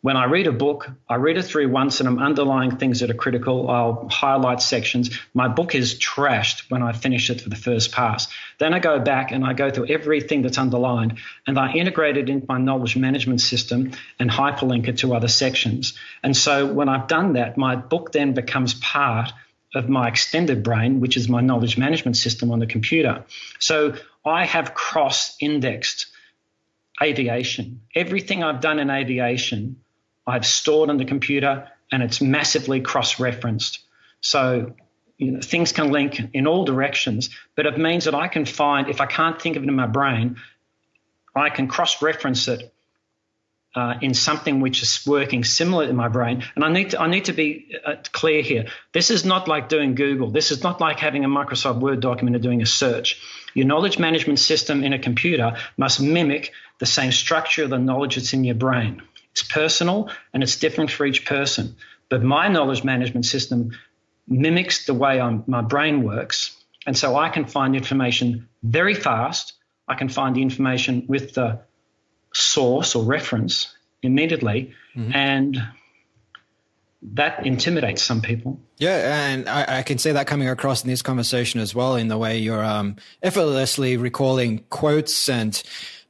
when I read a book, I read it through once and I'm underlying things that are critical. I'll highlight sections. My book is trashed when I finish it for the first pass. Then I go back and I go through everything that's underlined and I integrate it into my knowledge management system and hyperlink it to other sections. And so when I've done that, my book then becomes part of my extended brain, which is my knowledge management system on the computer. So I have cross indexed aviation. Everything I've done in aviation I've stored on the computer and it's massively cross referenced. So you know, things can link in all directions, but it means that I can find, if I can't think of it in my brain, I can cross reference it uh, in something which is working similar in my brain. And I need to, I need to be uh, clear here. This is not like doing Google. This is not like having a Microsoft Word document and doing a search. Your knowledge management system in a computer must mimic the same structure of the knowledge that's in your brain. It's personal and it's different for each person. But my knowledge management system mimics the way I'm, my brain works. And so I can find information very fast. I can find the information with the source or reference immediately. Mm-hmm. And that intimidates some people. Yeah, and I, I, can see that coming across in this conversation as well, in the way you're um, effortlessly recalling quotes and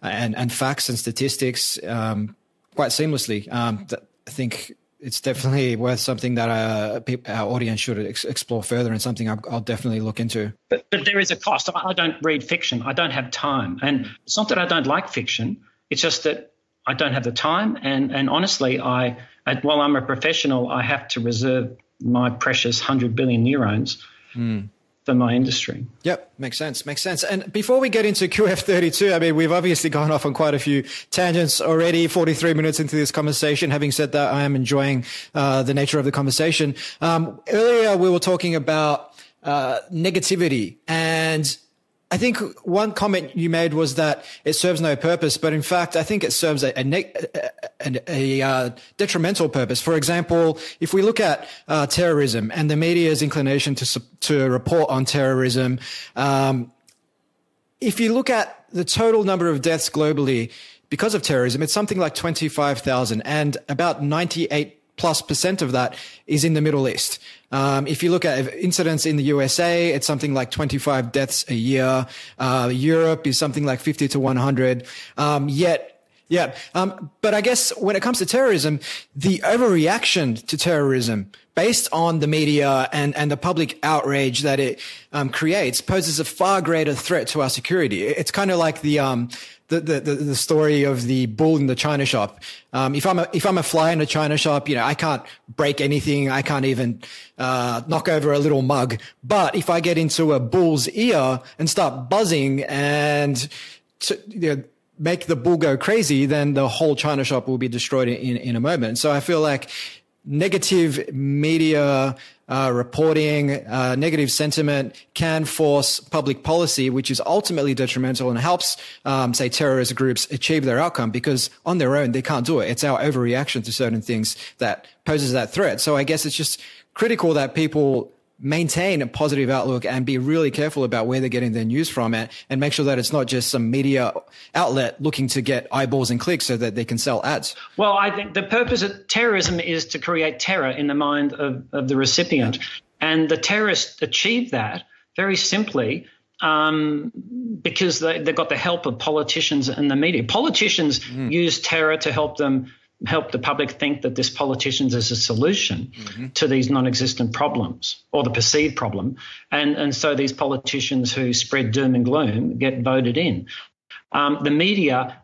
and and facts and statistics um, quite seamlessly. Um, I think it's definitely worth something that uh, our audience should ex- explore further and something I'll, I'll, definitely look into. But, but there is a cost. I don't read fiction. I don't have time. And it's not that I don't like fiction. It's just that I don't have the time. And, and honestly, I, while I'm a professional, I have to reserve my precious 100 billion neurons mm for my industry. Yep, makes sense. Makes sense. And before we get into QF32, I mean, we've obviously gone off on quite a few tangents already. Forty-three minutes into this conversation. Having said that, I am enjoying uh, the nature of the conversation. Um, earlier, we were talking about uh, negativity and I think one comment you made was that it serves no purpose, but in fact, I think it serves a, a, a, a uh, detrimental purpose. For example, if we look at uh, terrorism and the media's inclination to to report on terrorism, um, if you look at the total number of deaths globally because of terrorism, it's something like twenty five thousand, and about ninety eight plus percent of that is in the Middle East. Um, if you look at incidents in the USA, it's something like 25 deaths a year. Uh, Europe is something like 50 to 100. Um, yet yeah. Um, but I guess when it comes to terrorism, the overreaction to terrorism based on the media and, and the public outrage that it um, creates poses a far greater threat to our security. It's kind of like the, um, the, the, the, story of the bull in the china shop. Um, if I'm a, if I'm a fly in a china shop, you know, I can't break anything. I can't even, uh, knock over a little mug. But if I get into a bull's ear and start buzzing and, you know, make the bull go crazy, then the whole China shop will be destroyed in, in a moment. So I feel like negative media uh, reporting, uh, negative sentiment can force public policy, which is ultimately detrimental and helps, um, say, terrorist groups achieve their outcome because on their own, they can't do it. It's our overreaction to certain things that poses that threat. So I guess it's just critical that people maintain a positive outlook and be really careful about where they're getting their news from it and make sure that it's not just some media outlet looking to get eyeballs and clicks so that they can sell ads. Well, I think the purpose of terrorism is to create terror in the mind of, of the recipient. And the terrorists achieve that very simply um, because they, have got the help of politicians and the media. Politicians mm. use terror to help them help the public think that this politicians is a solution mm-hmm. to these non-existent problems or the perceived problem, and and so these politicians who spread doom and gloom get voted in. Um, the media,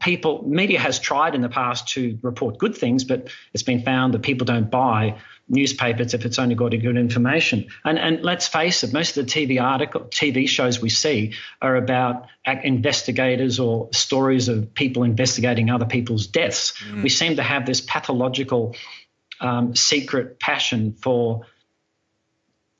people, media has tried in the past to report good things, but it's been found that people don't buy newspapers if it's only got good information. And and let's face it, most of the TV article, TV shows we see are about investigators or stories of people investigating other people's deaths. Mm. We seem to have this pathological um, secret passion for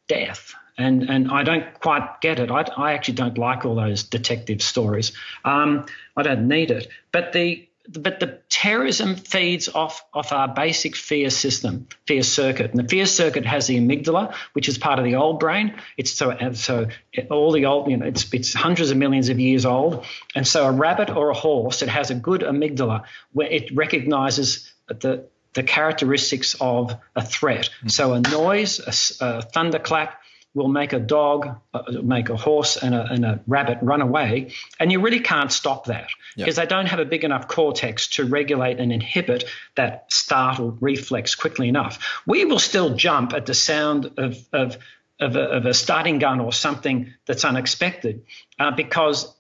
death. And, and I don't quite get it. I, I actually don't like all those detective stories. Um, I don't need it. But the but the terrorism feeds off, off our basic fear system, fear circuit. And the fear circuit has the amygdala, which is part of the old brain. It's so, so all the old, you know, it's, it's hundreds of millions of years old. And so a rabbit or a horse, it has a good amygdala where it recognizes the, the characteristics of a threat. Mm-hmm. So a noise, a, a thunderclap, will make a dog, uh, make a horse, and a, and a, rabbit run away. And you really can't stop that because yep. they don't have a big enough cortex to regulate and inhibit that startle reflex quickly enough. We will still jump at the sound of, of, of, a, of a starting gun or something that's unexpected uh, because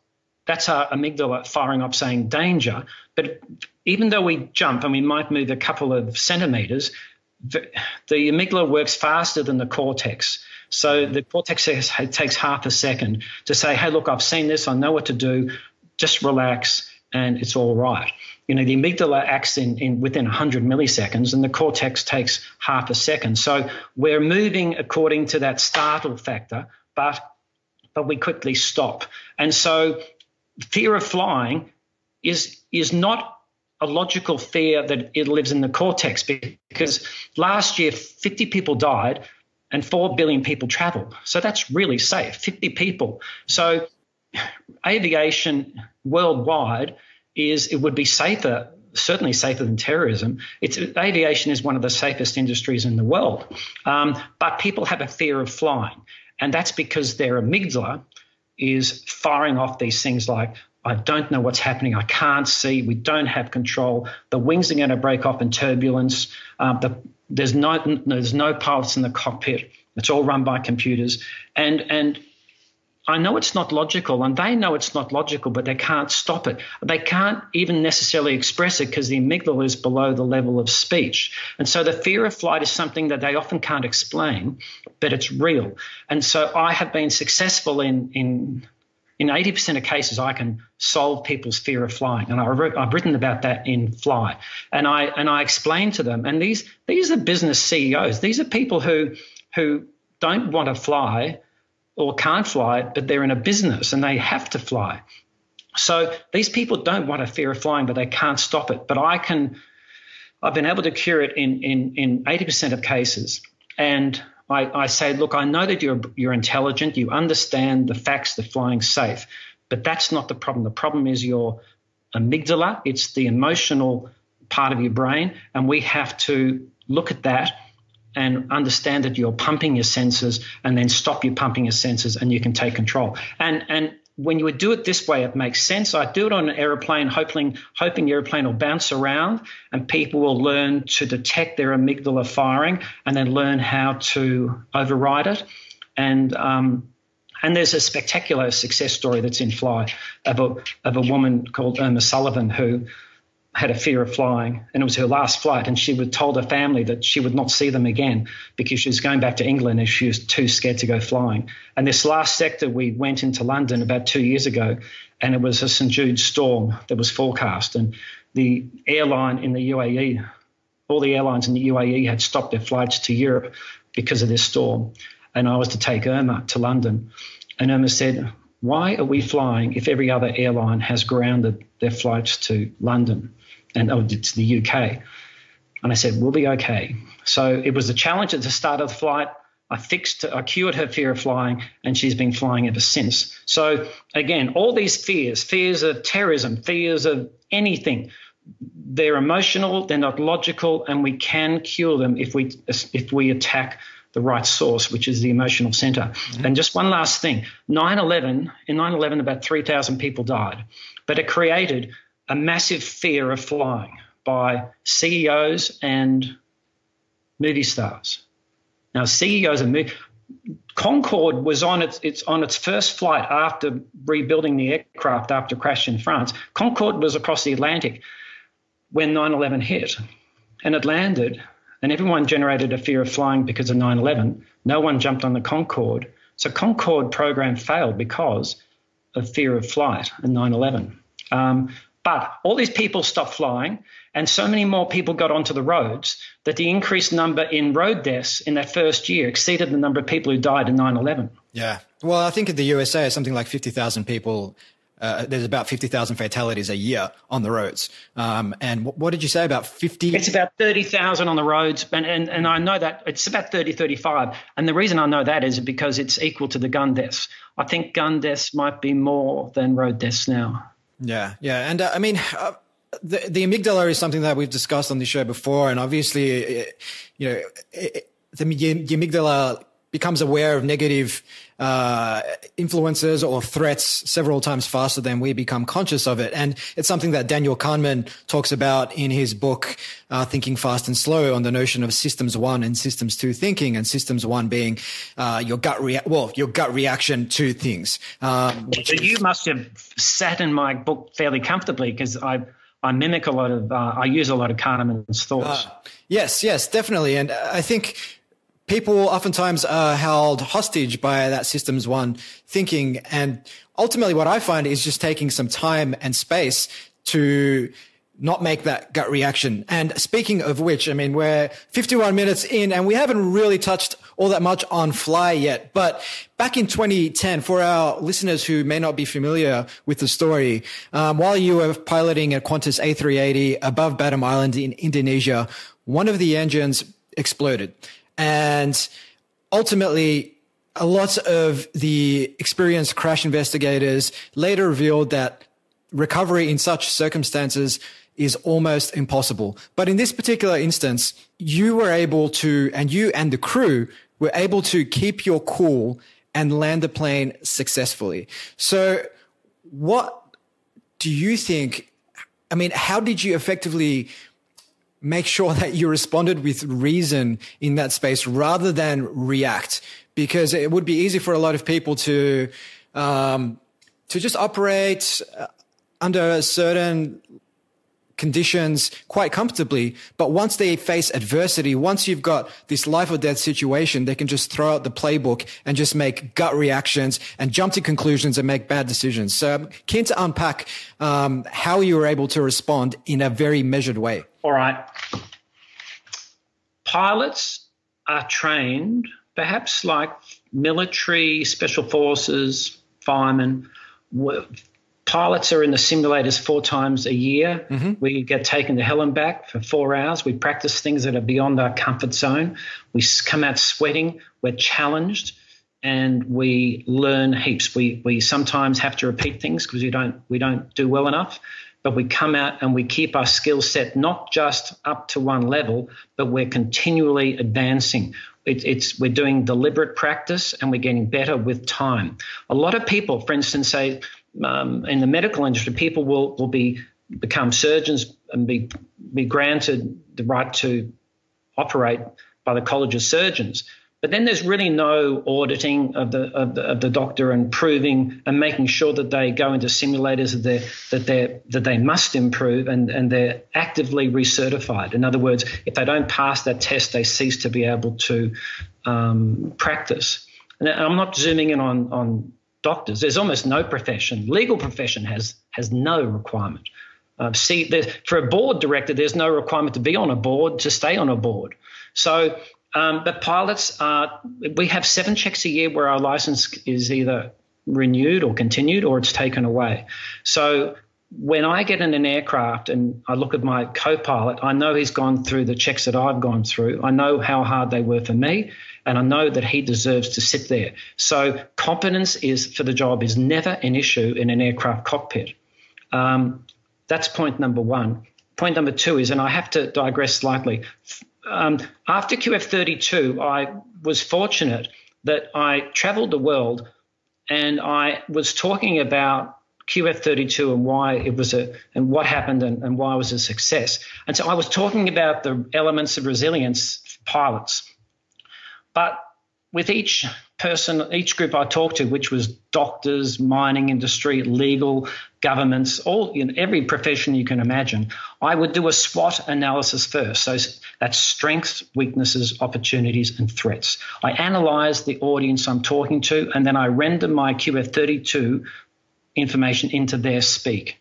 that's our amygdala firing up saying danger. But even though we jump and we might move a couple of centimeters, the, the amygdala works faster than the cortex. So the cortex takes half a second to say, hey, look, I've seen this, I know what to do, just relax, and it's all right. You know, the amygdala acts in, in within 100 milliseconds, and the cortex takes half a second. So we're moving according to that startle factor, but but we quickly stop. And so fear of flying is is not a logical fear that it lives in the cortex because last year 50 people died and 4 billion people travel. So that's really safe, 50 people. So aviation worldwide is it would be safer certainly safer than terrorism. It's, aviation is one of the safest industries in the world. Um, but people have a fear of flying. And that's because their amygdala is firing off these things like, I don't know what's happening. I can't see. We don't have control. The wings are going to break off in turbulence. Um, the, there's no there's no pilots in the cockpit. It's all run by computers. And and I know it's not logical, and they know it's not logical, but they can't stop it. They can't even necessarily express it because the amygdala is below the level of speech. And so the fear of flight is something that they often can't explain, but it's real. And so I have been successful in in in 80% of cases, I can solve people's fear of flying, and I have written about that in Fly, and I and I explain to them. And these these are business CEOs. These are people who who don't want to fly or can't fly, but they're in a business and they have to fly. So these people don't want a fear of flying, but they can't stop it. But I can. I've been able to cure it in in in 80% of cases, and I, I say, look, I know that you're you're intelligent, you understand the facts, the flying safe, but that's not the problem. The problem is your amygdala. It's the emotional part of your brain, and we have to look at that and understand that you're pumping your senses and then stop you pumping your senses and you can take control. And and when you would do it this way, it makes sense. I do it on an aeroplane, hoping hoping the aeroplane will bounce around and people will learn to detect their amygdala firing and then learn how to override it. And um, and there's a spectacular success story that's in Fly of a of a woman called Irma Sullivan who had a fear of flying, and it was her last flight. And she told her family that she would not see them again because she was going back to England and she was too scared to go flying. And this last sector, we went into London about two years ago, and it was a St Jude's storm that was forecast, and the airline in the UAE, all the airlines in the UAE had stopped their flights to Europe because of this storm. And I was to take Irma to London, and Irma said, why are we flying if every other airline has grounded their flights to London? And oh, to the UK. And I said, we'll be okay. So it was a challenge at the start of the flight. I fixed, I cured her fear of flying, and she's been flying ever since. So again, all these fears, fears of terrorism, fears of anything, they're emotional, they're not logical, and we can cure them if we if we attack the right source, which is the emotional center. Mm-hmm. And just one last thing 9 11, in 9 11, about 3,000 people died, but it created a massive fear of flying by CEOs and movie stars. Now, CEOs and movie, Concorde was on its, its on its first flight after rebuilding the aircraft after crash in France. Concorde was across the Atlantic when 9/11 hit, and it landed, and everyone generated a fear of flying because of 9/11. No one jumped on the Concorde, so Concorde program failed because of fear of flight and 9/11. Um, but all these people stopped flying, and so many more people got onto the roads that the increased number in road deaths in that first year exceeded the number of people who died in 9 11. Yeah. Well, I think in the USA, something like 50,000 people. Uh, there's about 50,000 fatalities a year on the roads. Um, and what, what, did you say about 50? It's about 30,000 on the roads. And, and, and I know that it's about 30, 35. And the reason I know that is because it's equal to the gun deaths. I think gun deaths might be more than road deaths now. Yeah, yeah, and uh, I mean, uh, the the amygdala is something that we've discussed on the show before, and obviously, it, you know, it, the, the amygdala becomes aware of negative uh, influences or threats several times faster than we become conscious of it. And it's something that Daniel Kahneman talks about in his book, uh, Thinking Fast and Slow on the notion of systems one and systems two thinking and systems one being, uh, your gut rea- well, your gut reaction to things. Um, so you must have sat in my book fairly comfortably because I, I mimic a lot of, uh, I use a lot of Kahneman's thoughts. Uh, yes, yes, definitely. And I think, people oftentimes are held hostage by that systems one thinking. And ultimately what I find is just taking some time and space to not make that gut reaction. And speaking of which, I mean, we're 51 minutes in and we haven't really touched all that much on fly yet. But back in 2010, for our listeners who may not be familiar with the story, um, while you were piloting a Qantas A380 above Batam Island in Indonesia, one of the engines exploded. And ultimately, a lot of the experienced crash investigators later revealed that recovery in such circumstances is almost impossible. But in this particular instance, you were able to, and you and the crew were able to keep your cool and land the plane successfully. So what do you think? I mean, how did you effectively make sure that you responded with reason in that space rather than react because it would be easy for a lot of people to um, to just operate uh, under certain conditions quite comfortably. But once they face adversity, once you've got this life or death situation, they can just throw out the playbook and just make gut reactions and jump to conclusions and make bad decisions. So I'm keen to unpack um, how you were able to respond in a very measured way. All right. Pilots are trained, perhaps like military, special forces, firemen, pilots are in the simulators four times a year. Mm-hmm. We get taken to hell and back for four hours. We practice things that are beyond our comfort zone. We come out sweating. We're challenged, and we learn heaps. We we sometimes have to repeat things because we don't we don't do well enough. But we come out and we keep our skill set not just up to one level, but we're continually advancing. It, it's we're doing deliberate practice and we're getting better with time. A lot of people, for instance, say um, in the medical industry, people will will be become surgeons and be be granted the right to operate by the College of Surgeons. But then there's really no auditing of the, of the, of the doctor and proving and making sure that they go into simulators that they that they that they must improve and, and they're actively recertified. In other words, if they don't pass that test, they cease to be able to um, practice. And I'm not zooming in on on doctors. There's almost no profession. Legal profession has has no requirement. Uh, see, for a board director, there's no requirement to be on a board to stay on a board. So, um, but pilots, are, we have seven checks a year where our license is either renewed or continued or it's taken away. So when I get in an aircraft and I look at my co pilot, I know he's gone through the checks that I've gone through. I know how hard they were for me, and I know that he deserves to sit there. So, competence is for the job is never an issue in an aircraft cockpit. Um, that's point number one. Point number two is, and I have to digress slightly. Um, after QF32, I was fortunate that I traveled the world and I was talking about QF32 and why it was a and what happened and, and why it was a success. And so I was talking about the elements of resilience pilots. But with each person, each group I talked to, which was doctors, mining industry, legal, governments, all you know, every profession you can imagine, I would do a SWOT analysis first. So that's strengths, weaknesses, opportunities, and threats. I analyze the audience I'm talking to, and then I render my QF32 information into their speak.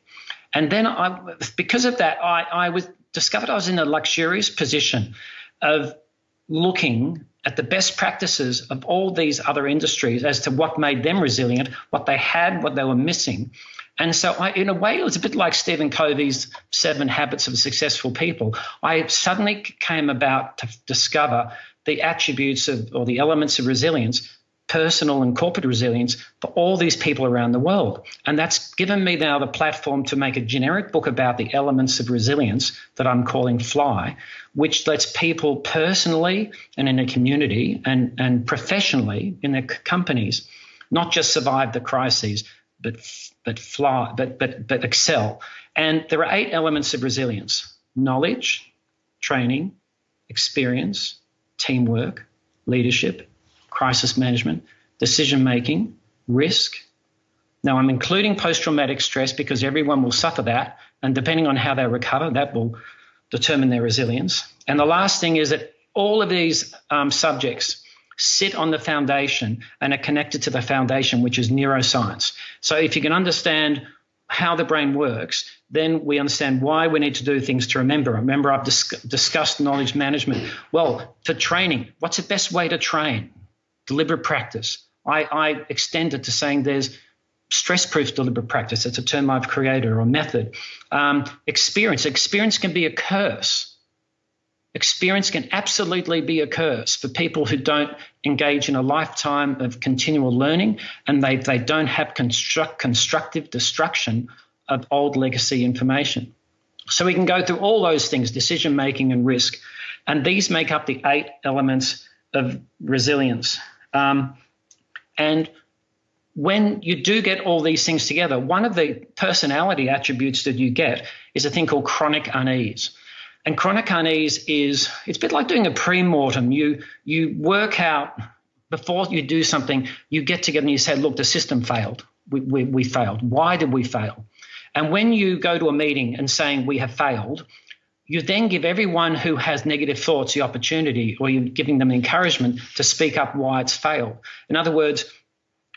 And then I, because of that, I, I was discovered I was in a luxurious position of looking at the best practices of all these other industries as to what made them resilient, what they had, what they were missing. And so, I, in a way, it was a bit like Stephen Covey's Seven Habits of Successful People. I suddenly came about to discover the attributes of, or the elements of resilience personal and corporate resilience for all these people around the world. And that's given me now the platform to make a generic book about the elements of resilience that I'm calling Fly, which lets people personally and in a community and, and professionally in their companies not just survive the crises, but but fly, but but but excel. And there are eight elements of resilience: knowledge, training, experience, teamwork, leadership, crisis management, decision making, risk. Now, I'm including post traumatic stress because everyone will suffer that. And depending on how they recover, that will determine their resilience. And the last thing is that all of these um, subjects sit on the foundation and are connected to the foundation, which is neuroscience. So if you can understand how the brain works, then we understand why we need to do things to remember. Remember, I've dis- discussed knowledge management. Well, for training, what's the best way to train? deliberate practice. I, I extend it to saying there's stress proof deliberate practice. It's a term I've created or method. Um, experience. Experience can be a curse. Experience can absolutely be a curse for people who don't engage in a lifetime of continual learning and they, they don't have construct, constructive destruction of old legacy information. So we can go through all those things decision making and risk. And these make up the eight elements of resilience. Um, and when you do get all these things together, one of the personality attributes that you get is a thing called chronic unease. And chronic unease is it's a bit like doing a pre-mortem. You you work out before you do something, you get together and you say, look, the system failed. We, we, we failed. Why did we fail? And when you go to a meeting and saying we have failed, you then give everyone who has negative thoughts the opportunity, or you're giving them encouragement to speak up why it's failed. In other words,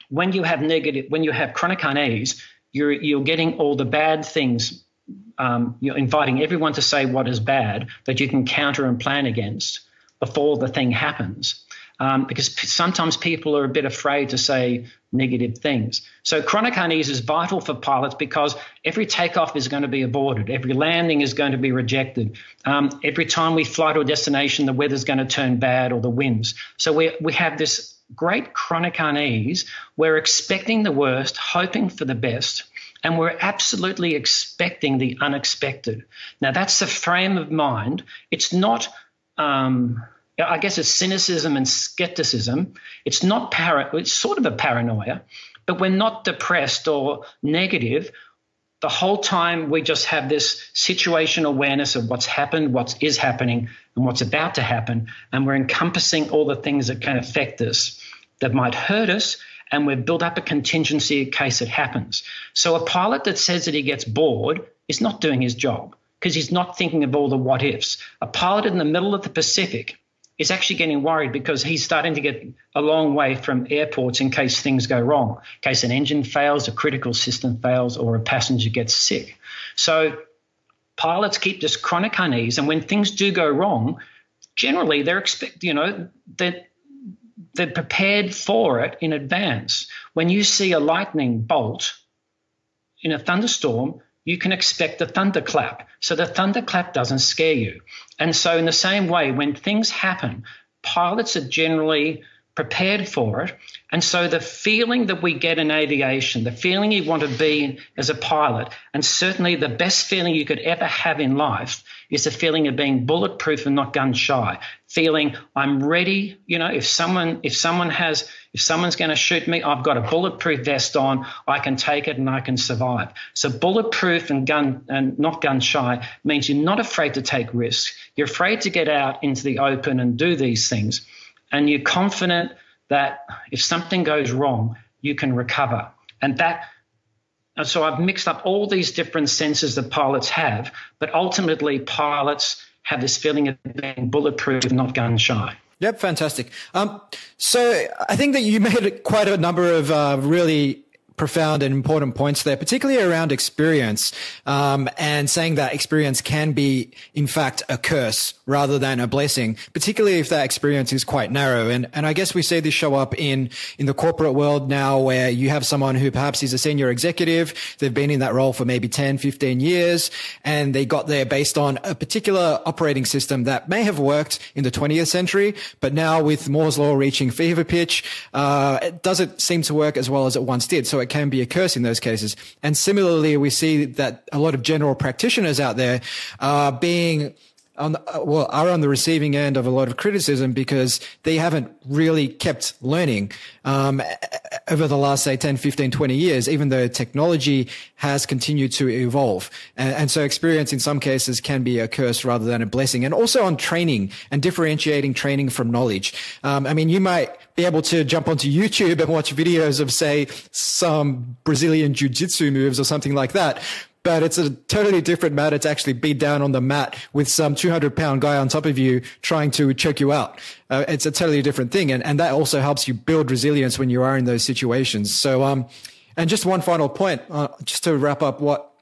when you have negative, when you have chronic unease, you're you're getting all the bad things. Um, you're inviting everyone to say what is bad that you can counter and plan against before the thing happens um, because p- sometimes people are a bit afraid to say negative things. So chronic unease is vital for pilots because every takeoff is going to be aborted, every landing is going to be rejected. Um, every time we fly to a destination, the weather's going to turn bad or the winds. So we we have this great chronic unease. We're expecting the worst, hoping for the best. And we're absolutely expecting the unexpected. Now, that's the frame of mind. It's not. Um, I guess it's cynicism and skepticism. It's not para, it's sort of a paranoia, but we're not depressed or negative. The whole time we just have this situation awareness of what's happened, what is happening, and what's about to happen, and we're encompassing all the things that can affect us, that might hurt us, and we've built up a contingency in case it happens. So a pilot that says that he gets bored is not doing his job because he's not thinking of all the what ifs. A pilot in the middle of the Pacific is actually getting worried because he's starting to get a long way from airports in case things go wrong, in case an engine fails, a critical system fails, or a passenger gets sick. So pilots keep this chronic unease, and when things do go wrong, generally they're expect you know that they're prepared for it in advance. When you see a lightning bolt in a thunderstorm, you can expect a thunderclap. So the thunderclap doesn't scare you. And so, in the same way, when things happen, pilots are generally prepared for it. And so the feeling that we get in aviation, the feeling you want to be as a pilot, and certainly the best feeling you could ever have in life is the feeling of being bulletproof and not gun shy. Feeling I'm ready, you know, if someone if someone has if someone's going to shoot me, I've got a bulletproof vest on, I can take it and I can survive. So bulletproof and gun and not gun shy means you're not afraid to take risks. You're afraid to get out into the open and do these things and you're confident that if something goes wrong, you can recover. And that so I've mixed up all these different senses that pilots have, but ultimately pilots have this feeling of being bulletproof, not gun shy. Yep, fantastic. Um, so I think that you made quite a number of uh, really profound and important points there, particularly around experience, um, and saying that experience can be, in fact, a curse rather than a blessing, particularly if that experience is quite narrow. And, and I guess we see this show up in, in the corporate world now where you have someone who perhaps is a senior executive. They've been in that role for maybe 10, 15 years, and they got there based on a particular operating system that may have worked in the 20th century, but now with Moore's law reaching fever pitch, uh, it doesn't seem to work as well as it once did. So it can be a curse in those cases. And similarly, we see that a lot of general practitioners out there are being on the, well are on the receiving end of a lot of criticism because they haven't really kept learning um, over the last say 10 15 20 years even though technology has continued to evolve and, and, so experience in some cases can be a curse rather than a blessing and also on training and differentiating training from knowledge um, i mean you might be able to jump onto YouTube and watch videos of, say, some Brazilian jiu-jitsu moves or something like that. But it's a totally different matter to actually be down on the mat with some 200 pound guy on top of you trying to choke you out. Uh, it's a totally different thing. And, and that also helps you build resilience when you are in those situations. So, um, and just one final point, uh, just to wrap up what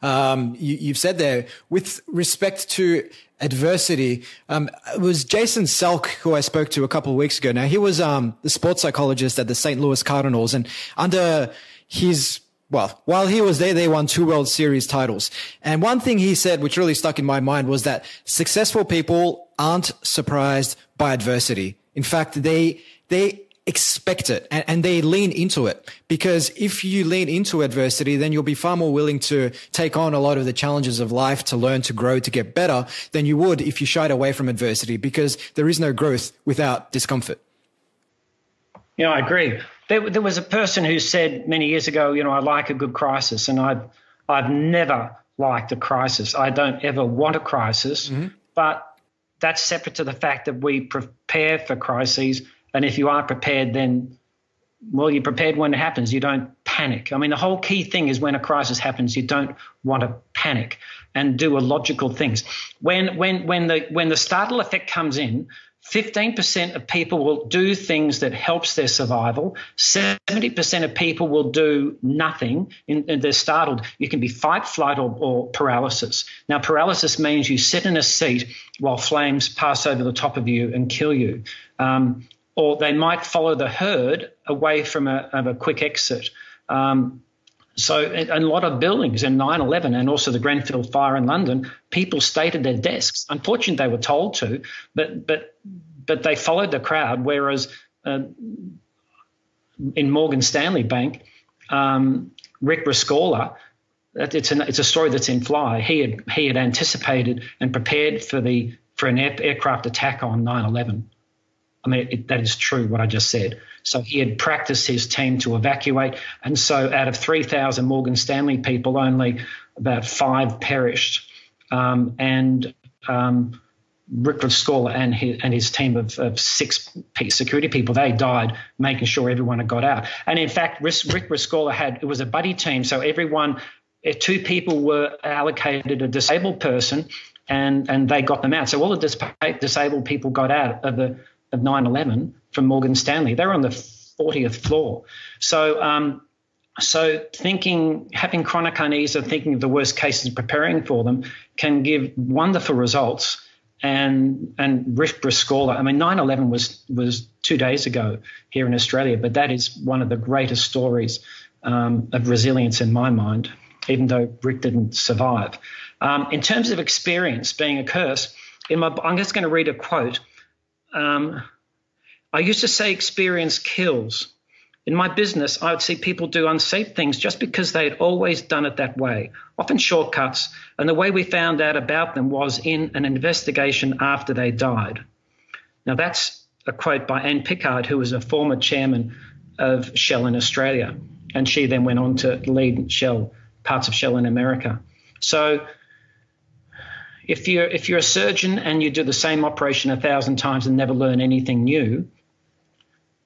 um, you, have said there with respect to adversity. Um, it was Jason Selk who I spoke to a couple of weeks ago. Now he was um, the sports psychologist at the St. Louis Cardinals, and under his well, while he was there, they won two World Series titles. And one thing he said, which really stuck in my mind, was that successful people aren't surprised by adversity. In fact, they they expect it and, and, they lean into it because if you lean into adversity, then you'll be far more willing to take on a lot of the challenges of life to learn, to grow, to get better than you would if you shied away from adversity because there is no growth without discomfort. Yeah, I agree. There, there was a person who said many years ago, you know, I like a good crisis and I've, I've never liked a crisis. I don't ever want a crisis, mm-hmm. but that's separate to the fact that we prepare for crises and if you are prepared, then, well, you're prepared when it happens. You don't panic. I mean, the whole key thing is when a crisis happens, you don't want to panic and do illogical things. When, when, when, the, when the startle effect comes in, 15% of people will do things that helps their survival. 70% of people will do nothing and they're startled. You can be fight, flight, or, or, paralysis. Now, paralysis means you sit in a seat while flames pass over the top of you and kill you. Um, or they might follow the herd away from a, a quick exit. Um, so, a lot of buildings in 9 11 and also the Grenfell fire in London, people stayed at their desks. Unfortunately, they were told to, but, but, but they followed the crowd. Whereas uh, in Morgan Stanley Bank, um, Rick Rescorla, it's, an, it's a story that's in Fly. He had he had anticipated and prepared for the for an air, aircraft attack on 9/11. I mean, it, that is true what I just said. So he had practiced his team to evacuate, and so out of 3,000 Morgan Stanley people, only about five perished, um, and um, Rick Rescorla and his, and his team of, of, six security people, they died making sure everyone had got out. And in fact, Rick Rescorla had, it was a buddy team, so everyone, eh, two people were allocated a disabled person and, and they got them out. So all the dis- disabled people got out of the of 9/11 from Morgan Stanley. They were on the 40th floor. So um, so thinking, having chronic unease and thinking of the worst cases, and preparing for them, can give wonderful results. And and Rick Rescorla, I mean, 9/11 was was two days ago here in Australia, but that is one of the greatest stories um, of resilience in my mind. Even though Rick didn't survive, um, in terms of experience being a curse, my, I'm just going to read a quote um, I used to say experience kills. In my business, I would see people do unsafe things just because they had always done it that way, often shortcuts, and the way we found out about them was in an investigation after they died. Now, that's a quote by Ann Pickard, who was a former chairman of Shell in Australia, and she then went on to lead Shell, parts of Shell in America. So, if you're if you're a surgeon and you do the same operation a thousand times and never learn anything new,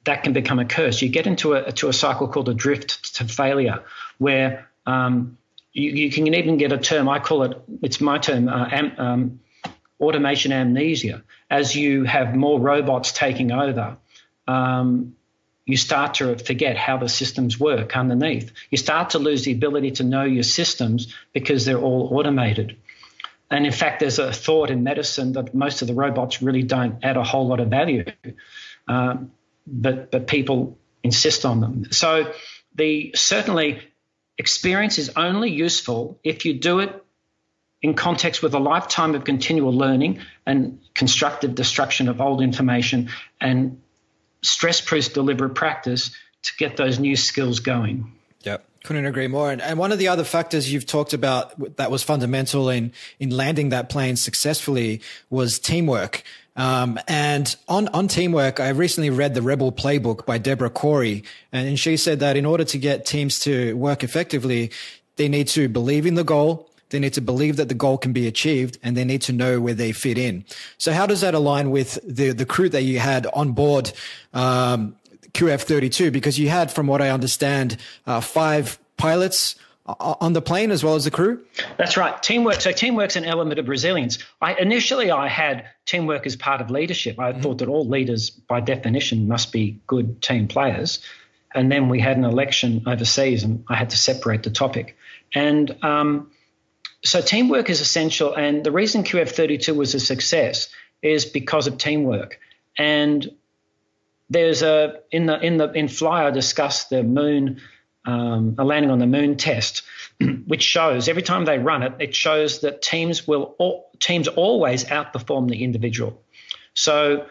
that can become a curse. You get into a to a cycle called a drift to failure, where um, you, you, can even get a term. I call it. It's my term. Uh, am, um, automation amnesia. As you have more robots taking over, um, you start to forget how the systems work underneath. You start to lose the ability to know your systems because they're all automated. And in fact, there's a thought in medicine that most of the robots really don't add a whole lot of value, um, but but people insist on them. So the certainly experience is only useful if you do it in context with a lifetime of continual learning and constructive destruction of old information and stress-proof deliberate practice to get those new skills going. Yep. Couldn't agree more. And, and one of the other factors you've talked about that was fundamental in, in landing that plane successfully was teamwork. Um, and on, on teamwork, I recently read the Rebel Playbook by Deborah Corey, and she said that in order to get teams to work effectively, they need to believe in the goal. They need to believe that the goal can be achieved and they need to know where they fit in. So how does that align with the, the crew that you had on board, um, QF32 because you had, from what I understand, uh, five pilots on the plane as well as the crew? That's right. Teamwork. So teamwork's an element of resilience. I initially I had teamwork as part of leadership. I mm-hmm. thought that all leaders, by definition, must be good team players. And then we had an election overseas, and I had to separate the topic. And um, so teamwork is essential. And the reason QF32 was a success is because of teamwork. And there's a in the in the in Fly I discussed the moon um, a landing on the moon test, which shows every time they run it, it shows that teams will all, teams always outperform the individual. So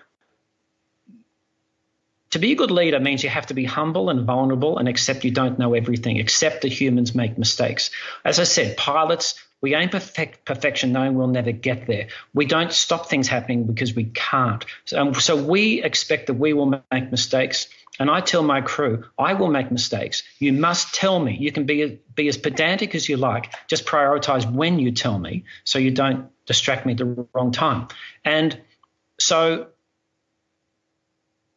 to be a good leader means you have to be humble and vulnerable and accept you don't know everything, accept that humans make mistakes. As I said, pilots, we aim perfect perfection knowing we'll never get there. We don't stop things happening because we can't. So, um, so we expect that we will make mistakes. And I tell my crew, I will make mistakes. You must tell me. You can be, be as pedantic as you like. Just prioritize when you tell me so you don't distract me at the wrong time. And so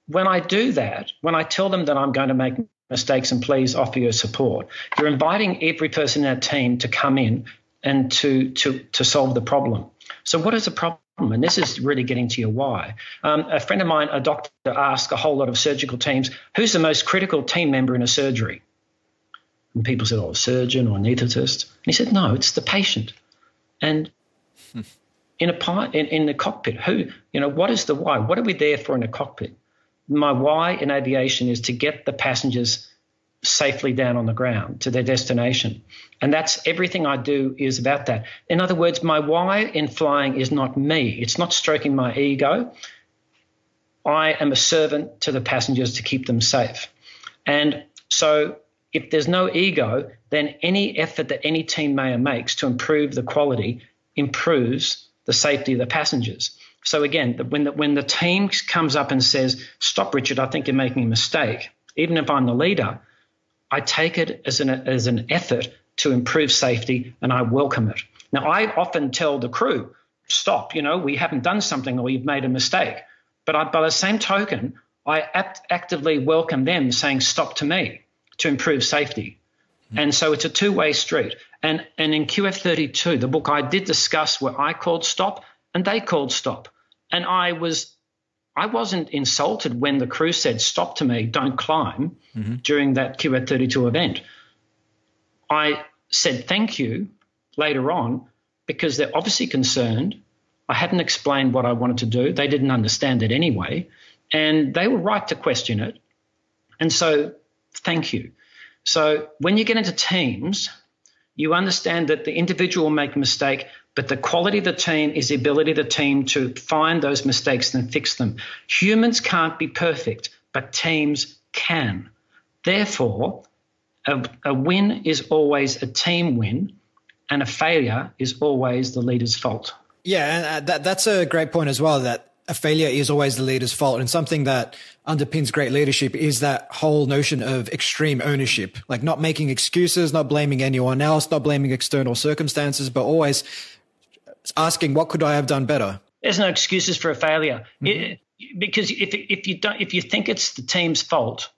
when I do that, when I tell them that I'm going to make mistakes and please offer your support, you're inviting every person in that team to come in and to, to, to solve the problem. So, what is the problem? And this is really getting to your why. Um, a friend of mine, a doctor, asked a whole lot of surgical teams, who's the most critical team member in a surgery? And people said, oh, a surgeon or anaesthetist. And he said, no, it's the patient. And in a in, in the cockpit, who, you know, what is the why? What are we there for in a cockpit? My why in aviation is to get the passengers safely down on the ground to their destination. And that's everything I do is about that. In other words, my why in flying is not me, it's not stroking my ego. I am a servant to the passengers to keep them safe. And so if there's no ego, then any effort that any team mayor makes to improve the quality improves the safety of the passengers. So again, when the, when the team comes up and says, "Stop, Richard, I think you're making a mistake," even if I'm the leader, I take it as an as an effort to improve safety, and I welcome it. Now, I often tell the crew, "Stop, you know, we haven't done something, or you've made a mistake." But I, by the same token, I act, actively welcome them saying, "Stop" to me to improve safety. Mm-hmm. And so it's a two-way street. And and in QF32, the book I did discuss where I called stop and they called stop. And I was I wasn't insulted when the crew said stop to me, don't climb mm-hmm. during that QF32 event. I said thank you later on because they're obviously concerned. I hadn't explained what I wanted to do. They didn't understand it anyway. And they were right to question it. And so, thank you. So, when you get into teams, you understand that the individual will make a mistake, but the quality of the team is the ability of the team to find those mistakes and fix them. Humans can't be perfect, but teams can. Therefore, a, a win is always a team win, and a failure is always the leader's fault. Yeah, and uh, that, that's a great point as well. That a failure is always the leader's fault. And something that underpins great leadership is that whole notion of extreme ownership, like not making excuses, not blaming anyone else, not blaming external circumstances, but always asking, what could I have done better? There's no excuses for a failure. Mm-hmm. It, because if, if you don't, if you think it's the team's fault,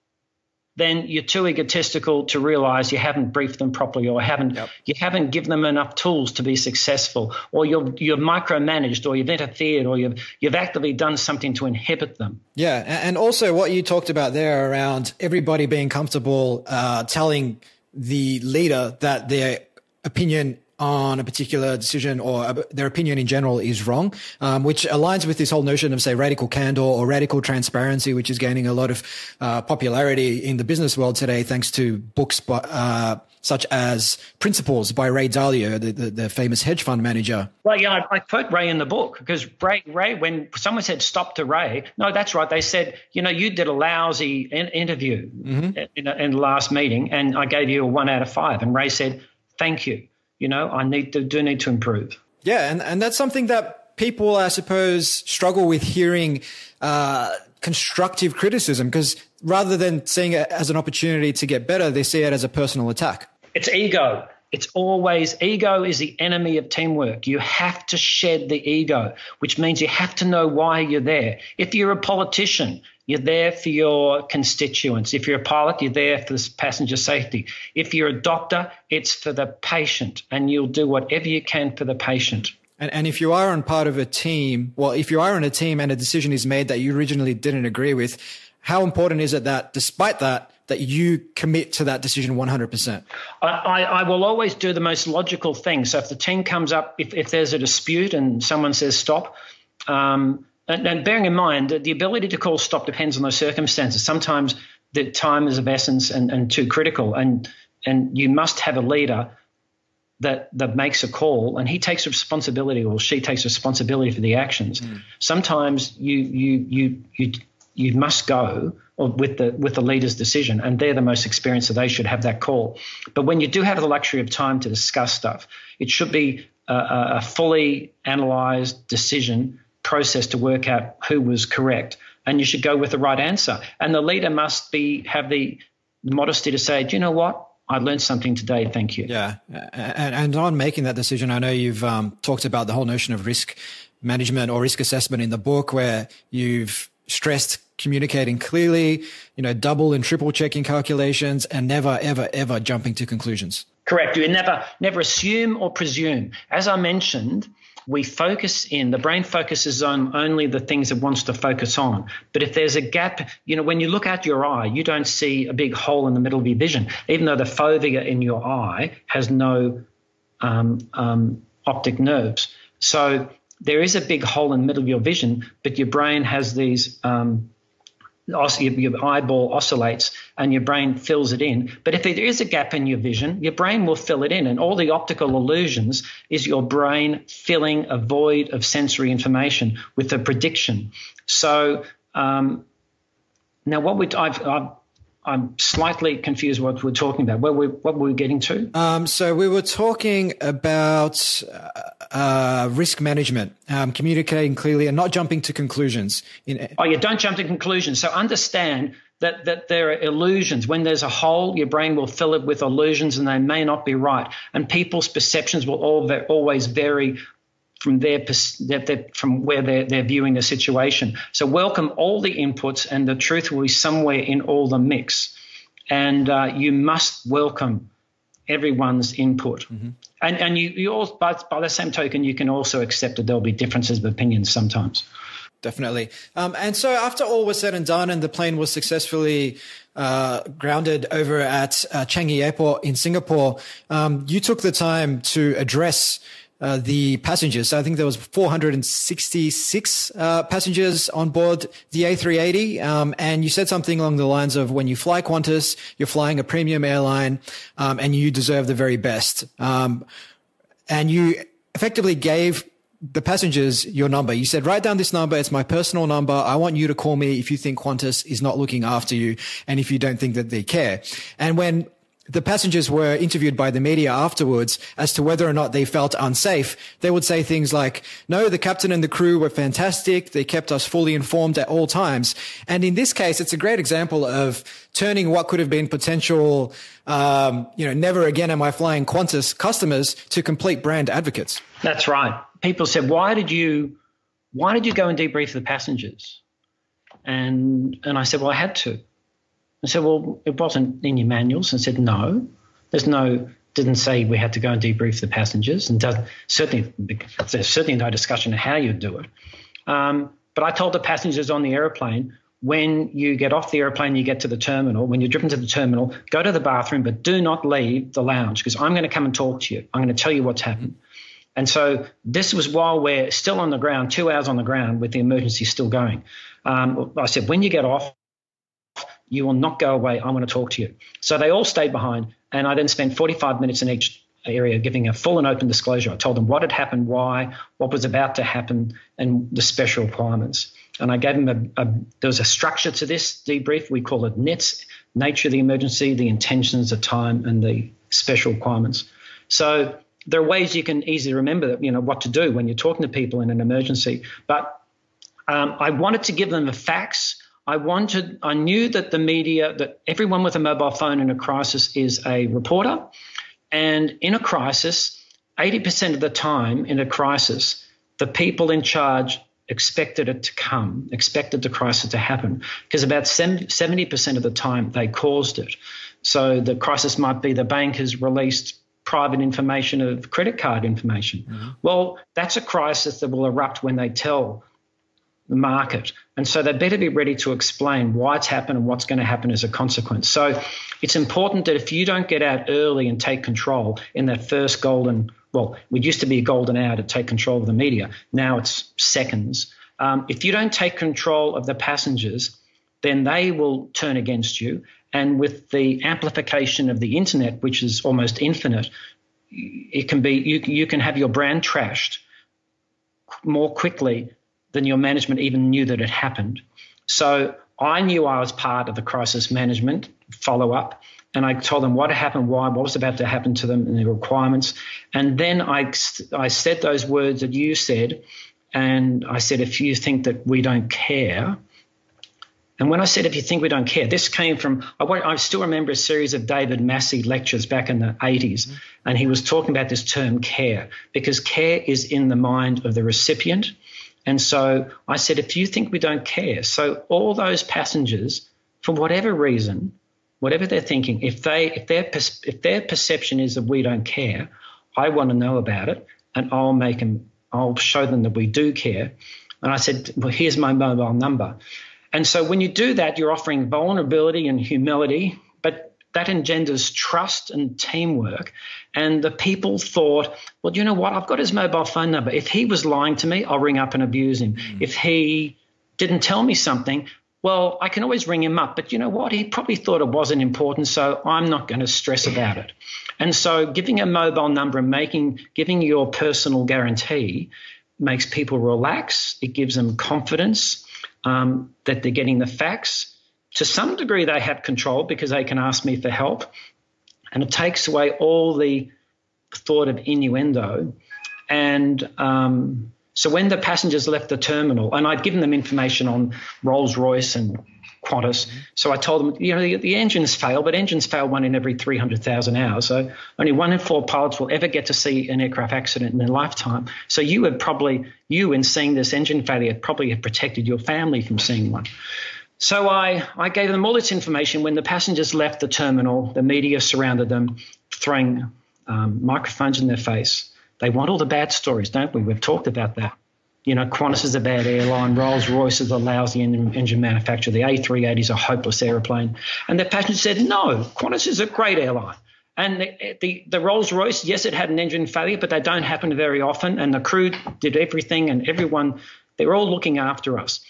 then you're too egotistical to realize you haven't briefed them properly or haven't yep. you haven't given them enough tools to be successful or you're you're micromanaged or you've interfered or you've you've actively done something to inhibit them yeah and also what you talked about there around everybody being comfortable uh, telling the leader that their opinion on a particular decision or their opinion in general is wrong, um, which aligns with this whole notion of, say, radical candor or radical transparency, which is gaining a lot of uh, popularity in the business world today, thanks to books by, uh, such as Principles by Ray Dalio, the, the, the, famous hedge fund manager. Well, yeah, I, I quote Ray in the book because Ray, Ray, when someone said stop to Ray, no, that's right. They said, you know, you did a lousy in, interview mm-hmm. in, in the last meeting, and I gave you a one out of five. And Ray said, thank you you know, I need to do need to improve. Yeah, and, and that's something that people, I suppose, struggle with hearing uh, constructive criticism because rather than seeing it as an opportunity to get better, they see it as a personal attack. It's ego. It's always ego is the enemy of teamwork. You have to shed the ego, which means you have to know why you're there. If you're a politician, you're there for your constituents. If you're a pilot, you're there for the passenger safety. If you're a doctor, it's for the patient, and you'll do whatever you can for the patient. And, and if you are on part of a team, well, if you are on a team and a decision is made that you originally didn't agree with, how important is it that despite that, that you commit to that decision 100%? I, I, I, will always do the most logical thing. So if the team comes up, if, if there's a dispute and someone says stop, um, and, and bearing in mind that the ability to call stop depends on those circumstances. Sometimes the time is of essence and, and too critical, and and you must have a leader that that makes a call and he takes responsibility or she takes responsibility for the actions. Mm. Sometimes you you you you you must go with the with the leader's decision, and they're the most experienced, so they should have that call. But when you do have the luxury of time to discuss stuff, it should be a, a fully analysed decision process to work out who was correct, and you should go with the right answer. And the leader must be have the modesty to say, "Do you know what? I learned something today. Thank you." Yeah, and, and on making that decision, I know you've um, talked about the whole notion of risk management or risk assessment in the book, where you've stressed communicating clearly, you know, double and triple checking calculations, and never, ever, ever jumping to conclusions. Correct. You never, never assume or presume. As I mentioned, we focus in, the brain focuses on only the things it wants to focus on. But if there's a gap, you know, when you look at your eye, you don't see a big hole in the middle of your vision, even though the fovea in your eye has no um, um, optic nerves. So there is a big hole in the middle of your vision, but your brain has these um, your eyeball oscillates and your brain fills it in. But if there is a gap in your vision, your brain will fill it in. And all the optical illusions is your brain filling a void of sensory information with a prediction. So um, now, what we I've, I've I'm slightly confused what we're talking about. What, we, what were we getting to? Um, so we were talking about uh, uh, risk management, um, communicating clearly, and not jumping to conclusions. In- oh, yeah, don't jump to conclusions. So understand that, that there are illusions. When there's a hole, your brain will fill it with illusions, and they may not be right. And people's perceptions will all, always vary from their from where they're, they're viewing the situation. So welcome all the inputs, and the truth will be somewhere in all the mix. And uh, you must welcome everyone's input. Mm-hmm. And and you you also, by, by the same token, you can also accept that there'll be differences of opinions sometimes. Definitely. Um, and so after all was said and done, and the plane was successfully uh, grounded over at uh, Changi Airport in Singapore, um, you took the time to address uh, the passengers. So I think there was 466 uh, passengers on board the A380, um, and you said something along the lines of, "When you fly Qantas, you're flying a premium airline, um, and you deserve the very best." Um, and you effectively gave the passengers your number. You said, write down this number. It's my personal number. I want you to call me if you think Qantas is not looking after you and if you don't think that they care. And when the passengers were interviewed by the media afterwards as to whether or not they felt unsafe, they would say things like, no, the captain and the crew were fantastic. They kept us fully informed at all times. And in this case, it's a great example of turning what could have been potential, um, you know, never again am I flying Qantas customers to complete brand advocates. That's right. People said, why did you, why did you go and debrief the passengers? And, and I said, well, I had to. I said, well, it wasn't in your manuals. And said, no, there's no, didn't say we had to go and debrief the passengers. And does, certainly, there's certainly no discussion of how you'd do it. Um, but I told the passengers on the aeroplane, when you get off the airplane, you get to the terminal. When you're driven to the terminal, go to the bathroom, but do not leave the lounge because I'm going to come and talk to you. I'm going to tell you what's happened. And so this was while we're still on the ground, two hours on the ground with the emergency still going. Um, I said, when you get off, you will not go away. I want to talk to you. So they all stayed behind. And I then spent 45 minutes in each area giving a full and open disclosure. I told them what had happened, why, what was about to happen, and the special requirements. And I gave them a, a there was a structure to this debrief. We call it NETS, nature of the emergency, the intentions, the time, and the special requirements. So there are ways you can easily remember, that, you know, what to do when you're talking to people in an emergency. But um, I wanted to give them the facts I wanted, I knew that the media, that everyone with a mobile phone in a crisis is a reporter. And in a crisis, 80% of the time in a crisis, the people in charge expected it to come, expected the crisis to happen, because about 70% of the time they caused it. So the crisis might be the bank has released private information of credit card information. Mm-hmm. Well, that's a crisis that will erupt when they tell the market. And so they better be ready to explain why it's happened and what's going to happen as a consequence. So it's important that if you don't get out early and take control in that first golden, well, it used to be a golden hour to take control of the media. Now it's seconds. Um, if you don't take control of the passengers, then they will turn against you. And with the amplification of the internet, which is almost infinite, it can be you, you can have your brand trashed more quickly than your management even knew that it happened. So I knew I was part of the crisis management follow up. And I told them what happened, why, what was about to happen to them, and the requirements. And then I, I said those words that you said. And I said, if you think that we don't care, and when I said, if you think we don't care, this came from, I, I still remember a series of David Massey lectures back in the 80s. Mm-hmm. And he was talking about this term care, because care is in the mind of the recipient and so I said, if you think we don't care, so all those passengers, for whatever reason, whatever they're thinking, if they if their if their perception is that we don't care, I want to know about it, and I'll make them, I'll show them that we do care. And I said, well, here's my mobile number. And so when you do that, you're offering vulnerability and humility, that engenders trust and teamwork. And the people thought, well, you know what? I've got his mobile phone number. If he was lying to me, I'll ring up and abuse him. Mm. If he didn't tell me something, well, I can always ring him up. But you know what? He probably thought it wasn't important, so I'm not going to stress about it. And so giving a mobile number and making giving your personal guarantee makes people relax. It gives them confidence um, that they're getting the facts to some degree, they have control because they can ask me for help. And it takes away all the thought of innuendo. And um, so when the passengers left the terminal, and I'd given them information on Rolls Royce and Qantas, so I told them, you know, the, the engines fail, but engines fail one in every 300,000 hours. So only one in four pilots will ever get to see an aircraft accident in their lifetime. So you have probably, you in seeing this engine failure, probably have protected your family from seeing one. So I, I gave them all this information. When the passengers left the terminal, the media surrounded them, throwing um, microphones in their face. They want all the bad stories, don't we? We've talked about that. You know, Qantas is a bad airline, Rolls Royce is a lousy engine, manufacturer, the A380 is a hopeless aeroplane. And the passengers said, no, Qantas is a great airline. And the, the, the Rolls Royce, yes, it had an engine failure, but they don't happen very often. And the crew did everything, and everyone, they were all looking after us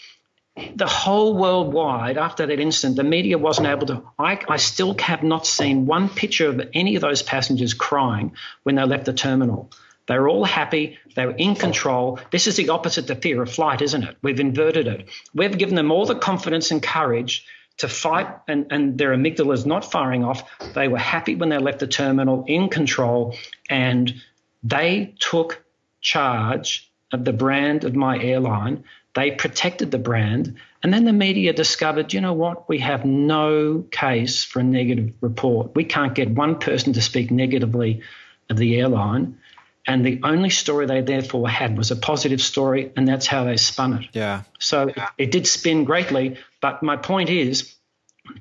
the whole worldwide after that incident, the media wasn't able to. I, I, still have not seen one picture of any of those passengers crying when they left the terminal. They were all happy. They were in control. This is the opposite to fear of flight, isn't it? We've inverted it. We've given them all the confidence and courage to fight, and, and their amygdala is not firing off. They were happy when they left the terminal, in control, and they took charge of the brand of my airline they protected the brand. And then the media discovered, you know what? We have no case for a negative report. We can't get one person to speak negatively of the airline. And the only story they therefore had was a positive story, and that's how they spun it. Yeah. So it, it did spin greatly. But my point is,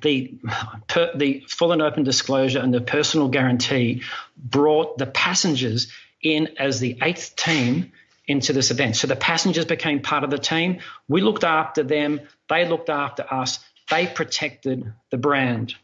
the per, the full and open disclosure and the personal guarantee brought the passengers in as the eighth team into this event. So the passengers became part of the team. We looked after them. They looked after us. They protected the brand.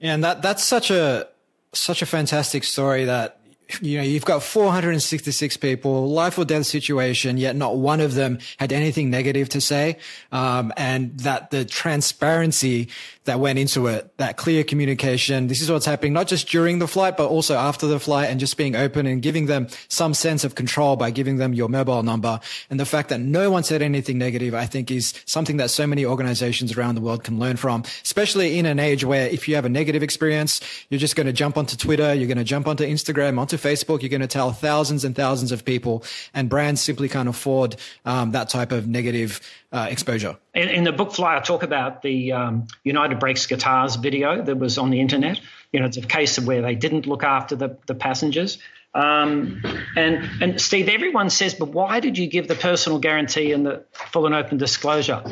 And that that's such a such a fantastic story that you know, you've got 466 people, life or death situation, yet not one of them had anything negative to say. Um, and that the transparency that went into it, that clear communication. This is what's happening, not just during the flight, but also after the flight and just being open and giving them some sense of control by giving them your mobile number. And the fact that no one said anything negative, I think is something that so many organizations around the world can learn from, especially in an age where if you have a negative experience, you're just going to jump onto Twitter, you're going to jump onto Instagram, onto Facebook, you're going to tell thousands and thousands of people and brands simply can't afford um, that type of negative uh, exposure. In, in, the book Fly, I talk about the um, United Breaks Guitars video that was on the internet. You know, it's a case of where they didn't look after the, the passengers. Um, and and Steve, everyone says, but why did you give the personal guarantee and the full and open disclosure?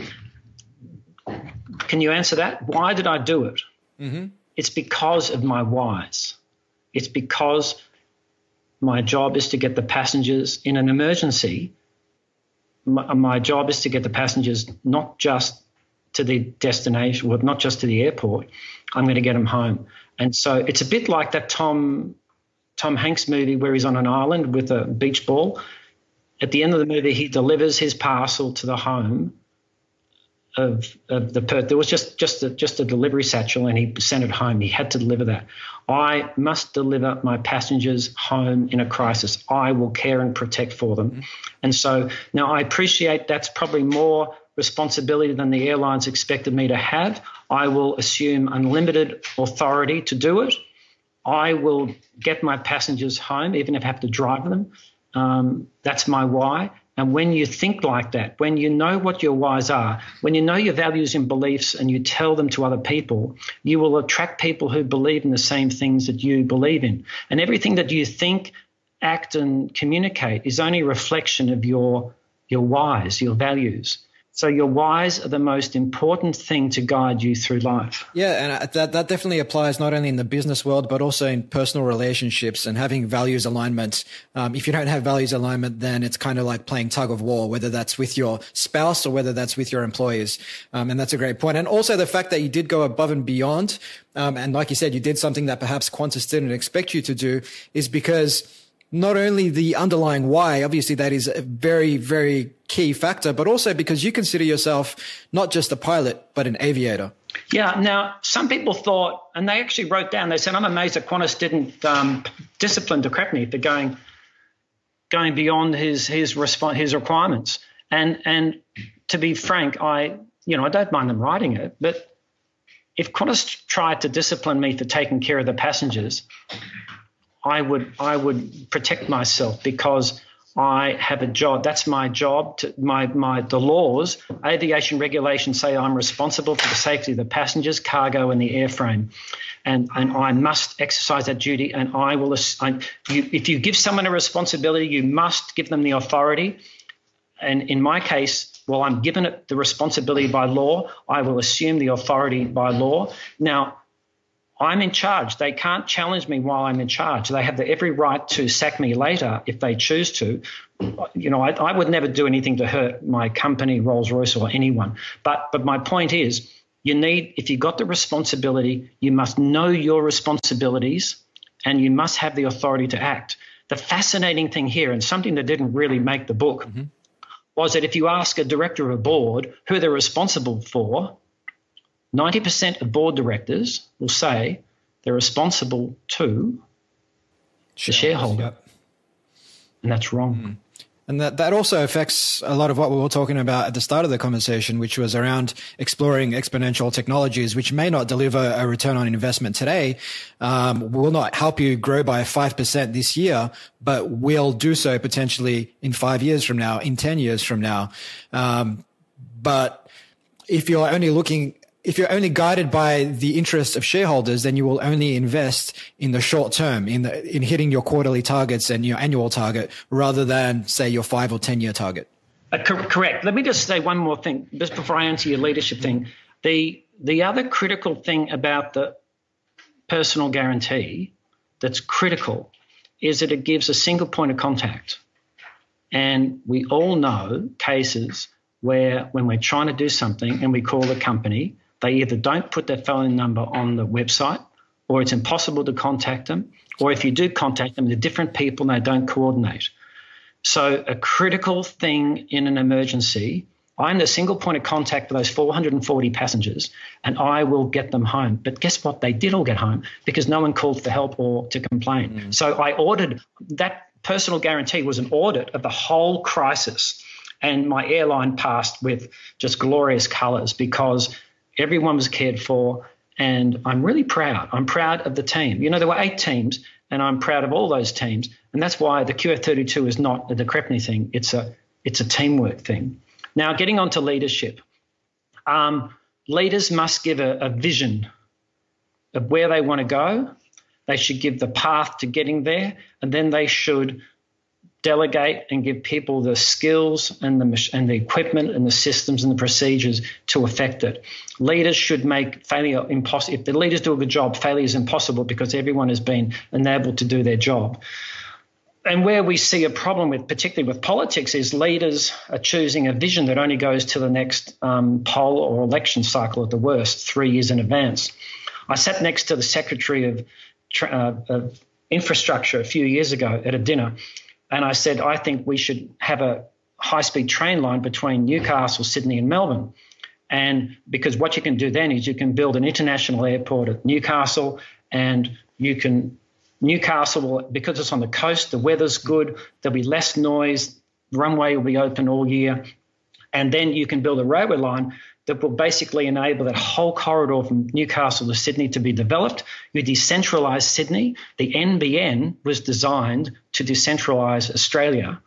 Can you answer that? Why did I do it? Mm-hmm. It's because of my whys. It's because my job is to get the passengers in an emergency my, my job is to get the passengers not just to the destination, well, not just to the airport. I'm going to get them home. And so it's a bit like that Tom Tom Hanks movie where he's on an island with a beach ball. At the end of the movie, he delivers his parcel to the home of, of the per- there was just just a, just a delivery satchel and he sent it home. He had to deliver that. I must deliver my passengers home in a crisis. I will care and protect for them. Mm-hmm. And so now I appreciate that's probably more responsibility than the airlines expected me to have. I will assume unlimited authority to do it. I will get my passengers home, even if I have to drive them. Um, that's my why. And when you think like that, when you know what your whys are, when you know your values and beliefs and you tell them to other people, you will attract people who believe in the same things that you believe in. And everything that you think, act, and communicate is only a reflection of your, your whys, your values. So your whys are the most important thing to guide you through life. Yeah, and that that definitely applies not only in the business world but also in personal relationships and having values alignment. Um, if you don't have values alignment, then it's kind of like playing tug of war, whether that's with your spouse or whether that's with your employees. Um, and that's a great point. And also the fact that you did go above and beyond, um, and like you said, you did something that perhaps Qantas didn't expect you to do, is because not only the underlying why, obviously that is a very, very key factor, but also because you consider yourself not just a pilot, but an aviator. Yeah. Now, some people thought, and they actually wrote down, they said, I'm amazed that Qantas didn't um, discipline de Crespigny for going going beyond his his resp- his requirements. And and to be frank, I you know I don't mind them writing it, but if Qantas tried to discipline me for taking care of the passengers, I would I would protect myself because I have a job. That's my job. To, my my the laws, aviation regulations say I'm responsible for the safety of the passengers, cargo, and the airframe, and and I must exercise that duty. And I will. I, you, if you give someone a responsibility, you must give them the authority. And in my case, well, I'm given it the responsibility by law. I will assume the authority by law. Now, I'm in charge. They can't challenge me while I'm in charge. They have the every right to sack me later if they choose to. You know, I, I would never do anything to hurt my company, Rolls Royce, or anyone. But but my point is, you need if you've got the responsibility, you must know your responsibilities, and you must have the authority to act. The fascinating thing here, and something that didn't really make the book, mm-hmm. was that if you ask a director of a board who they're responsible for, 90% of board directors will say they're responsible to the shareholder. Yep. And that's wrong. Mm. And that, that also affects a lot of what we were talking about at the start of the conversation, which was around exploring exponential technologies, which may not deliver a return on investment today, um, will not help you grow by 5% this year, but will do so potentially in five years from now, in 10 years from now. Um, but if you're only looking if you're only guided by the interests of shareholders, then you will only invest in the short term, in the, in hitting your quarterly targets and your annual target, rather than say your five or ten year target. Uh, co- correct. Let me just say one more thing, just before I answer your leadership thing. The the other critical thing about the personal guarantee that's critical is that it gives a single point of contact, and we all know cases where when we're trying to do something and we call the company they either don't put their phone number on the website or it's impossible to contact them, or if you do contact them, they're different people and they don't coordinate. So, a critical thing in an emergency, I'm the single point of contact for those 440 passengers, and I will get them home. But guess what? They did all get home because no one called for help or to complain. Mm. So, I ordered that personal guarantee was an audit of the whole crisis. And my airline passed with just glorious colors because Everyone was cared for, and I'm really proud. I'm proud of the team. You know, there were eight teams, and I'm proud of all those teams, and that's why the QF32 is not a de thing. It's a it's a teamwork thing. Now, getting on to leadership. Um, leaders must give a, a vision of where they want to go. They should give the path to getting there, and then they should delegate and give people the skills and the and the equipment and the systems and the procedures to affect it. Leaders should make failure impossible. If the leaders do a good job, failure is impossible because everyone has been enabled to do their job. And where we see a problem with, particularly with politics, is leaders are choosing a vision that only goes to the next um, poll or election cycle at the worst, three years in advance. I sat next to the Secretary of, uh, of Infrastructure a few years ago at a dinner, and I said, I think we should have a high speed train line between Newcastle, Sydney, and Melbourne. And because what you can do then is you can build an international airport at Newcastle, and you can, Newcastle, will, because it's on the coast, the weather's good, there'll be less noise, runway will be open all year. And then you can build a railway line that will basically enable that whole corridor from Newcastle to Sydney to be developed. You decentralise Sydney. The NBN was designed to decentralise Australia,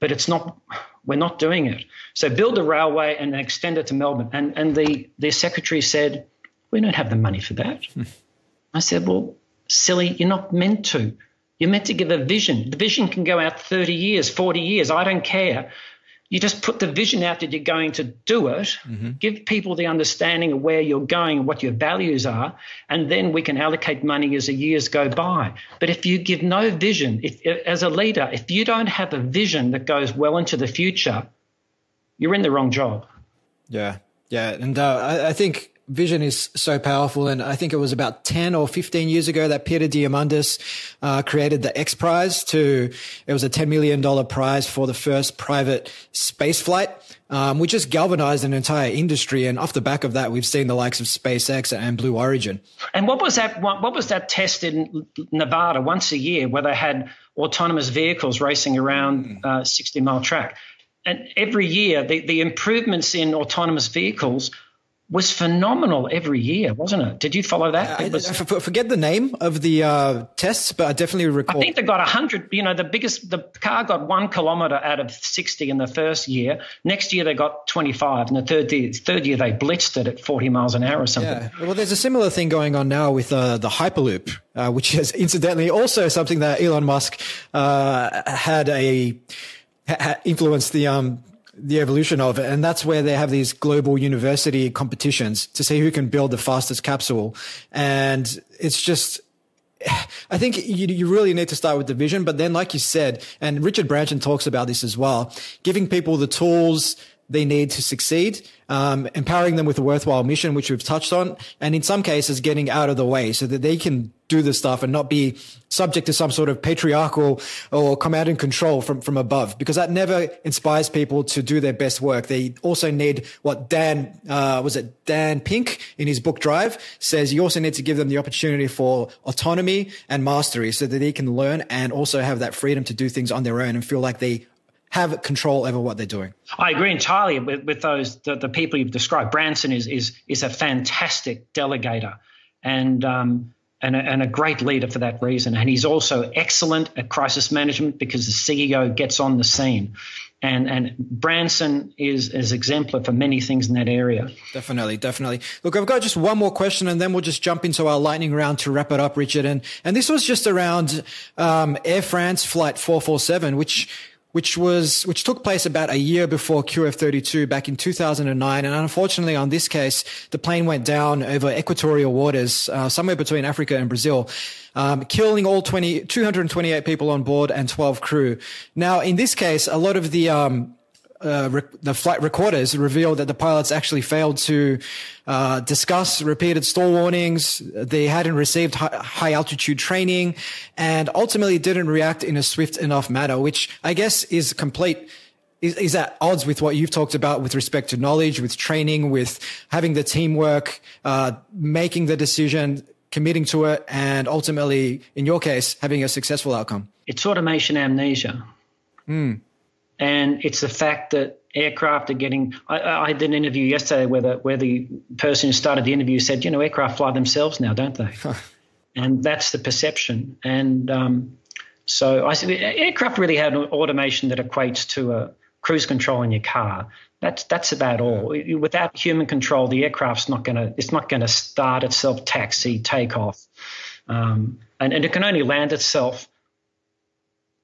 but it's not. We're not doing it. So build a railway and extend it to Melbourne. And and the the secretary said, we don't have the money for that. Hmm. I said, well, silly, you're not meant to. You're meant to give a vision. The vision can go out 30 years, 40 years. I don't care you just put the vision out that you're going to do it, mm-hmm. give people the understanding of where you're going and what your values are, and then we can allocate money as the years go by. But if you give no vision, if, as a leader, if you don't have a vision that goes well into the future, you're in the wrong job. Yeah, yeah, and uh, I, I think vision is so powerful. And I think it was about 10 or 15 years ago that Peter Diamandis uh, created the X Prize to, it was a $10 million prize for the first private space flight. Um, which just galvanized an entire industry, and off the back of that, we've seen the likes of SpaceX and Blue Origin. And what was that? What was that test in Nevada once a year, where they had autonomous vehicles racing around uh, 60 mile track? And every year, the, the improvements in autonomous vehicles was phenomenal every year, wasn't it? Did you follow that? I, was, I forget the name of the uh, tests, but I definitely recall. I think they got 100, you know, the biggest, the car got one kilometre out of 60 in the first year. Next year they got 25. And the third year, third year they blitzed it at 40 miles an hour or something. Yeah. Well, there's a similar thing going on now with uh, the Hyperloop, uh, which is incidentally also something that Elon Musk uh, had a ha- influenced the um, the evolution of it. And that's where they have these global university competitions to see who can build the fastest capsule. And it's just, I think you, you really need to start with the vision. But then, like you said, and Richard Branson talks about this as well, giving people the tools they need to succeed, um, empowering them with a worthwhile mission, which we've touched on, and in some cases, getting out of the way so that they can do the stuff and not be subject to some sort of patriarchal or command and control from, from above, because that never inspires people to do their best work. They also need what Dan, uh, was it Dan Pink in his book Drive says you also need to give them the opportunity for autonomy and mastery so that they can learn and also have that freedom to do things on their own and feel like they have control over what they're doing. I agree entirely with, with those the, the people you've described. Branson is is is a fantastic delegator and um, and a, and a great leader for that reason. And he's also excellent at crisis management because the CEO gets on the scene. And and Branson is is exemplar for many things in that area. Definitely, definitely. Look, I've got just one more question, and then we'll just jump into our lightning round to wrap it up, Richard. And and this was just around um, Air France flight four four seven, which which was which took place about a year before QF32 back in 2009. And unfortunately, on this case, the plane went down over equatorial waters, uh, somewhere between Africa and Brazil, um, killing all 20, 228 people on board and 12 crew. Now, in this case, a lot of the um, uh, rec- the flight recorders revealed that the pilots actually failed to uh, discuss repeated stall warnings. They hadn't received high, high, altitude training and ultimately didn't react in a swift enough manner, which I guess is complete. Is, is at odds with what you've talked about with respect to knowledge, with training, with having the teamwork, uh, making the decision, committing to it, and ultimately, in your case, having a successful outcome? It's automation amnesia. Mm. And it's the fact that aircraft are getting. I, I, did an interview yesterday where the, where the person who started the interview said, you know, aircraft fly themselves now, don't they? and that's the perception. And um, so I said, aircraft really have an automation that equates to a cruise control in your car. That's that's about all. Without human control, the aircraft's not going to. It's not going to start itself, taxi, take off, um, and, and it can only land itself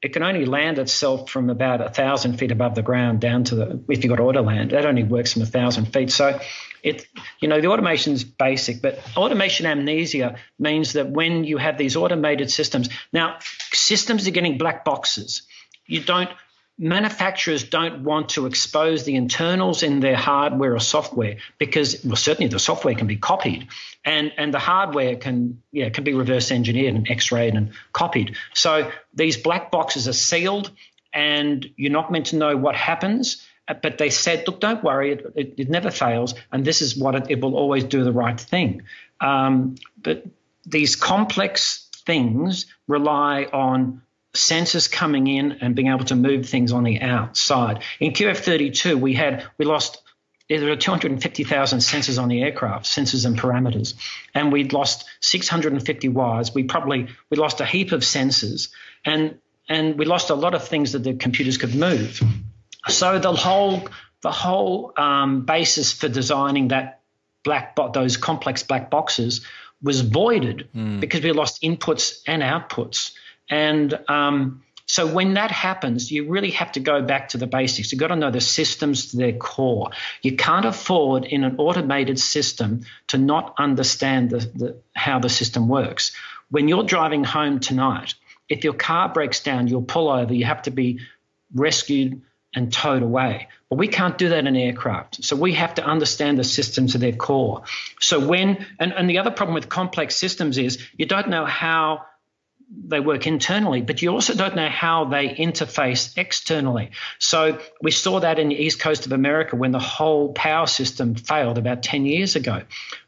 it can only land itself from about a thousand feet above the ground down to the if you've got auto land that only works from a thousand feet. So it you know the automation is basic but automation amnesia means that when you have these automated systems now systems are getting black boxes. You don't manufacturers don't want to expose the internals in their hardware or software because well certainly the software can be copied and and the hardware can yeah can be reverse engineered and x-rayed and copied. So these black boxes are sealed and you're not meant to know what happens but they said look don't worry it, it, it never fails and this is what it, it will always do the right thing. Um, but these complex things rely on sensors coming in and being able to move things on the outside. In QF32, we had we lost there are 250,000 sensors on the aircraft, sensors and parameters, and we'd lost 650 wires. We probably we lost a heap of sensors, and and we lost a lot of things that the computers could move. So the whole the whole um, basis for designing that black bo- those complex black boxes was voided mm. because we lost inputs and outputs. And um, so when that happens, you really have to go back to the basics. You've got to know the systems to their core. You can't afford in an automated system to not understand the, the, how the system works. When you're driving home tonight, if your car breaks down, you'll pull over, you have to be rescued and towed away. But we can't do that in aircraft. So we have to understand the systems to their core. So when, and, and the other problem with complex systems is you don't know how they work internally, but you also don't know how they interface externally. So we saw that in the east coast of America when the whole power system failed about 10 years ago.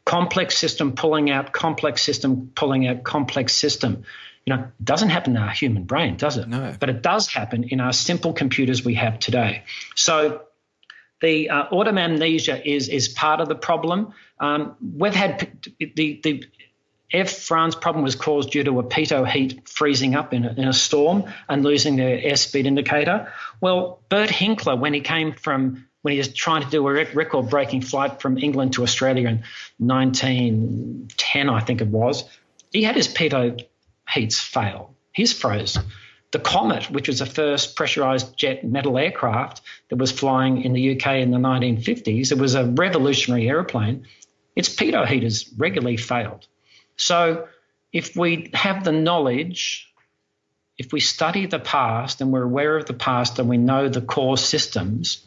Complex system pulling out, complex system pulling out, complex system. You know, it doesn't happen in our human brain, does it? No. But it does happen in our simple computers we have today. So the uh, autumn amnesia is is part of the problem. Um, we've had the the Air France problem was caused due to a pitot heat freezing up in a, in a storm and losing their airspeed indicator. Well, Bert Hinkler, when he came from when he was trying to do a record breaking flight from England to Australia in 1910, I think it was, he had his pitot heats fail. His froze. The Comet, which was the first pressurized jet metal aircraft that was flying in the UK in the 1950s, it was a revolutionary aeroplane. Its pitot heaters regularly failed. So if we have the knowledge, if we study the past and we're aware of the past and we know the core systems,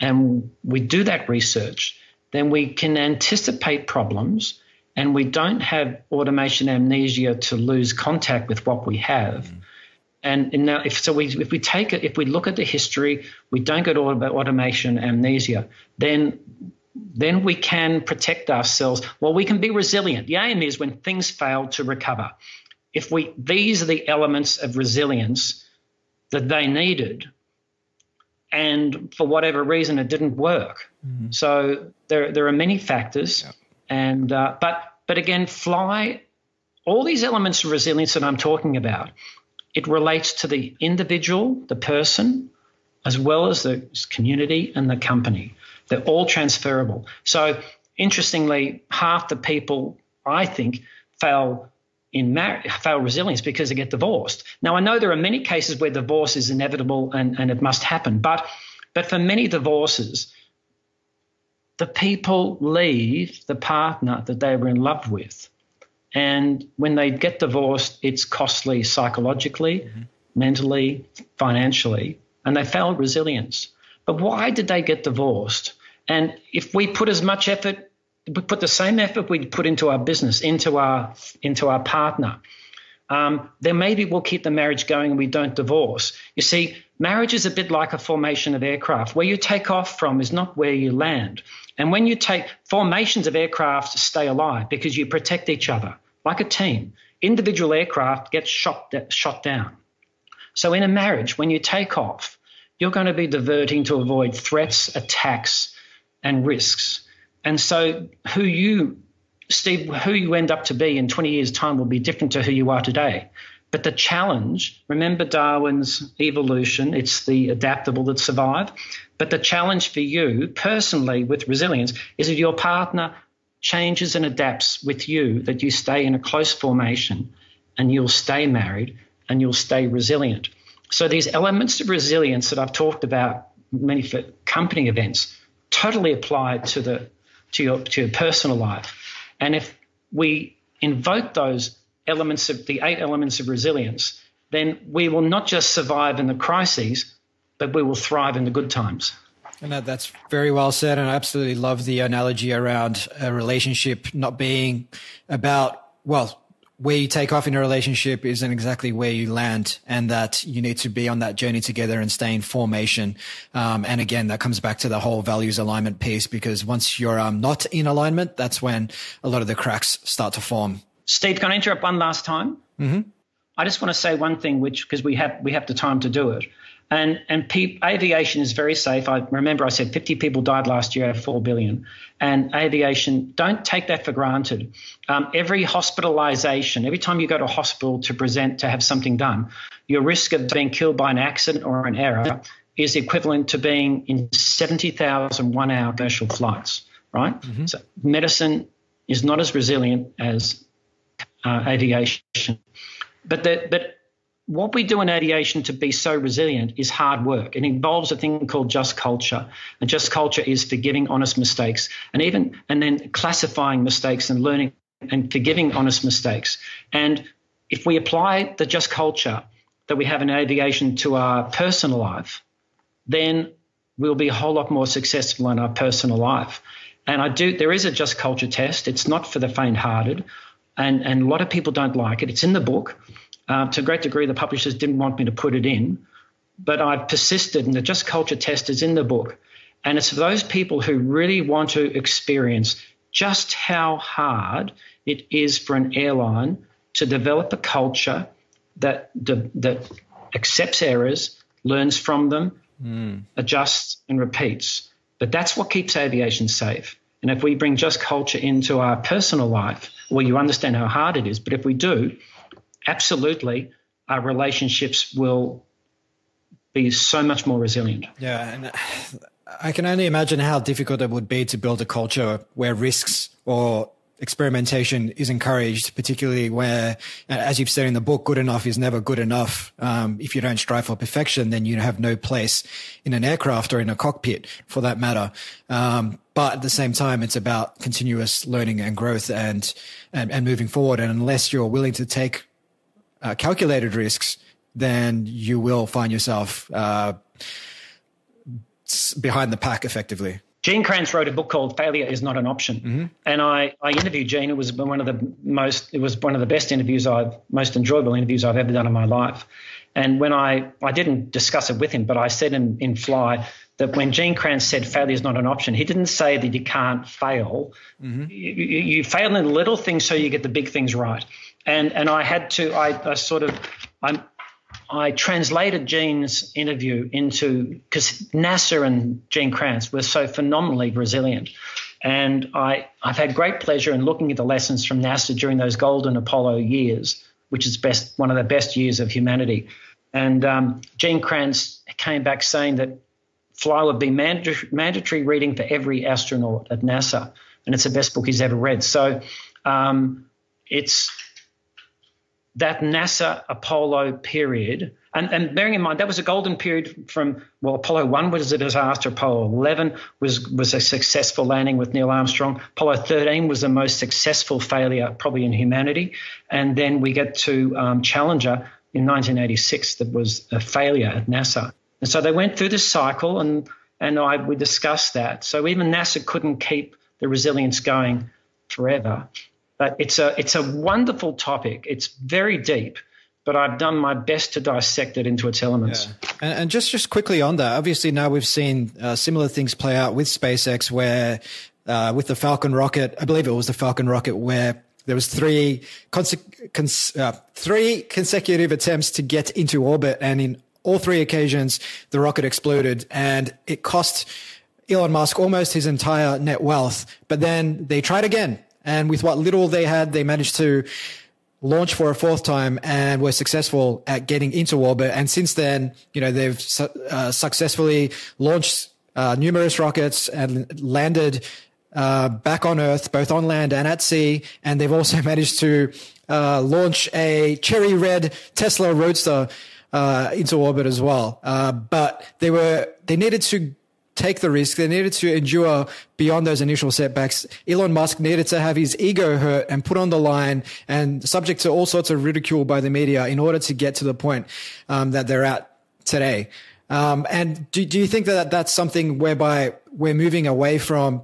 and we do that research, then we can anticipate problems and we don't have automation amnesia to lose contact with what we have. Mm. And, and, now, if so, we, if we take it, if we look at the history, we don't get all about automation amnesia, then then we can protect ourselves. Well, we can be resilient. The aim is when things fail to recover. If we these are the elements of resilience that they needed and for whatever reason it didn't work. Mm-hmm. So there there are many factors, and uh, but but again, fly all these elements of resilience that I'm talking about. It relates to the individual, the person, as well as the community and the company. They're all transferable. So interestingly, half the people I think fail in marriage, fail resilience because they get divorced. Now, I know there are many cases where divorce is inevitable and, and it must happen, but, but for many divorces, the people leave the partner that they were in love with. And when they get divorced, it's costly psychologically, mm-hmm. mentally, financially, and they fail resilience. But why did they get divorced? And if we put as much effort we put the same effort we put into our business, into our into our partner, um, then maybe we'll keep the marriage going and we don't divorce. You see, marriage is a bit like a formation of aircraft. Where you take off from is not where you land. And when you take formations of aircraft stay alive because you protect each other like a team. Individual aircraft get shot shot down. So in a marriage, when you take off, you're going to be diverting to avoid threats, attacks, and risks. And so who you, Steve, who you end up to be in 20 years' time will be different to who you are today. But the challenge, remember Darwin's evolution, it's the adaptable that survive. But the challenge for you personally with resilience is if your partner changes and adapts with you, that you stay in a close formation and you'll stay married and you'll stay resilient. So these elements of resilience that I've talked about many for company events totally apply to the to your to your personal life. And if we invoke those elements of the eight elements of resilience, then we will not just survive in the crises, but we will thrive in the good times. And that, that's very well said. And I absolutely love the analogy around a relationship not being about, well, where you take off in a relationship isn't exactly where you land and that you need to be on that journey together and stay in formation. Um, and again, that comes back to the whole values alignment piece because once you're um, not in alignment, that's when a lot of the cracks start to form. Steve, can I interrupt one last time? Mm-hmm. I just want to say one thing, which because we have we have the time to do it. And and pe- aviation is very safe. I remember I said 50 people died last year out of 4 billion. And aviation, don't take that for granted. Um, every hospitalization, every time you go to a hospital to present to have something done, your risk of being killed by an accident or an error is equivalent to being in 70,000 one hour commercial flights, right? Mm-hmm. So medicine is not as resilient as uh, aviation. But, the, but what we do in aviation to be so resilient is hard work. It involves a thing called just culture. And just culture is forgiving honest mistakes and even and then classifying mistakes and learning and forgiving honest mistakes. And if we apply the just culture that we have in aviation to our personal life, then we'll be a whole lot more successful in our personal life. And I do there is a just culture test. It's not for the faint hearted. And and a lot of people don't like it. It's in the book. Uh, to a great degree, the publishers didn't want me to put it in, but I've persisted, and the Just Culture test is in the book. And it's for those people who really want to experience just how hard it is for an airline to develop a culture that that accepts errors, learns from them, mm. adjusts, and repeats. But that's what keeps aviation safe. And if we bring just culture into our personal life, well, you understand how hard it is. But if we do, absolutely, our relationships will be so much more resilient. Yeah, and I can only imagine how difficult it would be to build a culture where risks or experimentation is encouraged, particularly where, as you've said in the book, good enough is never good enough. Um, if you don't strive for perfection, then you have no place in an aircraft or in a cockpit for that matter. Um, but at the same time, it's about continuous learning and growth and, and, and moving forward. And unless you're willing to take uh, calculated risks, then you will find yourself uh, behind the pack effectively. Gene Kranz wrote a book called Failure is Not an Option. Mm-hmm. And I, I interviewed Gene. It was one of the most, it was one of the best interviews I've, most enjoyable interviews I've ever done in my life. And when I, I didn't discuss it with him, but I said in, in Fly that when Gene Kranz said failure is not an option, he didn't say that you can't fail. Mm-hmm. You, you, you, fail in little things so you get the big things right. And, and I had to, I, I sort of, I'm, I translated Gene's interview into because NASA and Gene Kranz were so phenomenally resilient. And I, I've had great pleasure in looking at the lessons from NASA during those golden Apollo years, which is best one of the best years of humanity. And um, Gene Kranz came back saying that Fly would be mandatory, mandatory reading for every astronaut at NASA, and it's the best book he's ever read. So um, it's that NASA Apollo period, and, and, bearing in mind that was a golden period from well Apollo one was a disaster, Apollo eleven was was a successful landing with Neil Armstrong, Apollo thirteen was the most successful failure probably in humanity, and then we get to um, Challenger in 1986 that was a failure at NASA, and so they went through this cycle, and and I we discussed that. So even NASA couldn't keep the resilience going forever. But it's a it's a wonderful topic. It's very deep, but I've done my best to dissect it into its elements. Yeah. And, and, just just quickly on that, obviously now we've seen uh, similar things play out with SpaceX, where uh, with the Falcon rocket, I believe it was the Falcon rocket, where there was three cons- uh, three consecutive attempts to get into orbit, and in all three occasions, the rocket exploded, and it cost Elon Musk almost his entire net wealth. But then they tried again and with what little they had, they managed to launch for a fourth time and were successful at getting into orbit. And since then, you know, they've su- uh, successfully launched uh, numerous rockets and landed uh, back on Earth, both on land and at sea. And they've also managed to uh, launch a cherry red Tesla Roadster uh, into orbit as well. Uh, but they were they needed to take the risk. They needed to endure beyond those initial setbacks. Elon Musk needed to have his ego hurt and put on the line and subject to all sorts of ridicule by the media in order to get to the point um, that they're at today. Um, and do, do you think that that's something whereby we're moving away from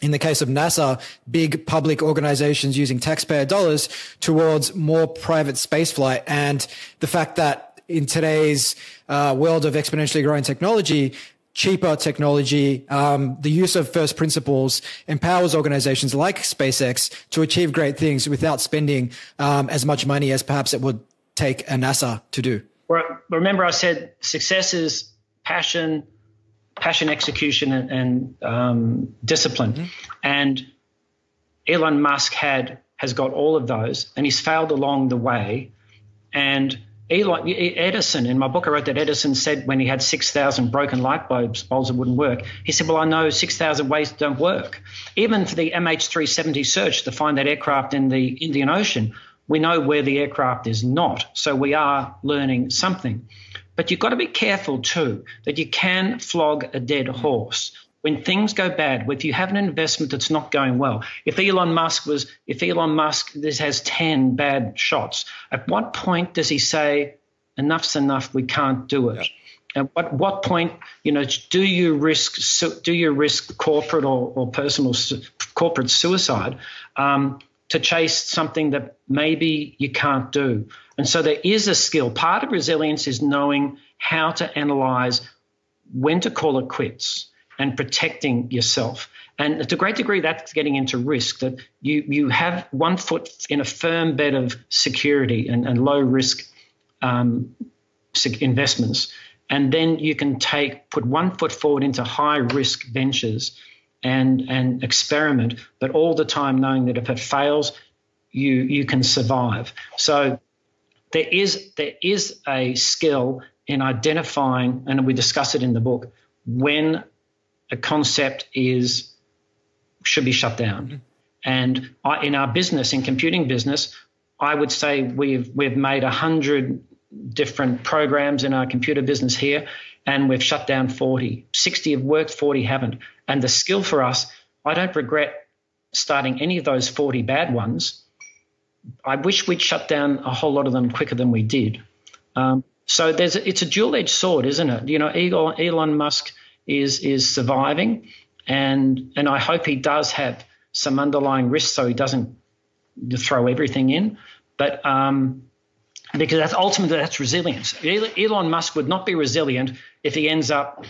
in the case of NASA, big public organizations using taxpayer dollars towards more private spaceflight and the fact that in today's uh, world of exponentially growing technology, cheaper technology, um, the use of first principles empowers organizations like SpaceX to achieve great things without spending um, as much money as perhaps it would take a NASA to do. Well, Remember, I said success is passion, passion, execution, and, and um, discipline. Mm-hmm. And Elon Musk had has got all of those, and he's failed along the way. And Elon, Edison, in my book, I wrote that Edison said when he had 6,000 broken light bulbs, bulbs that wouldn't work, he said, Well, I know 6,000 ways don't work. Even for the MH370 search to find that aircraft in the Indian Ocean, we know where the aircraft is not. So we are learning something. But you've got to be careful too that you can flog a dead horse when things go bad, if you have an investment that's not going well, if Elon Musk was, if Elon Musk this has 10 bad shots, at what point does he say, enough's enough, we can't do it? At what, what point, you know, do you risk, do you risk corporate or, or personal, corporate suicide um, to chase something that maybe you can't do? And so there is a skill. Part of resilience is knowing how to analyze when to call it quits and protecting yourself. And to a great degree, that's getting into risk that you, you have one foot in a firm bed of security and, and low risk um, investments. and then you can take put one foot forward into high risk ventures and and experiment, but all the time knowing that if it fails, you you can survive. So there is there is a skill in identifying, and we discuss it in the book, when a concept is should be shut down. And I, in our business, in computing business, I would say we've we've made a hundred different programs in our computer business here, and we've shut down 40. 60 have worked, 40 haven't. And the skill for us, I don't regret starting any of those 40 bad ones. I wish we'd shut down a whole lot of them quicker than we did. Um, so there's it's a dual-edged sword, isn't it? You know, Elon Musk is is surviving, and and I hope he does have some underlying risks so he doesn't throw everything in. But um, because that's ultimately that's resilience. Elon Musk would not be resilient if he ends up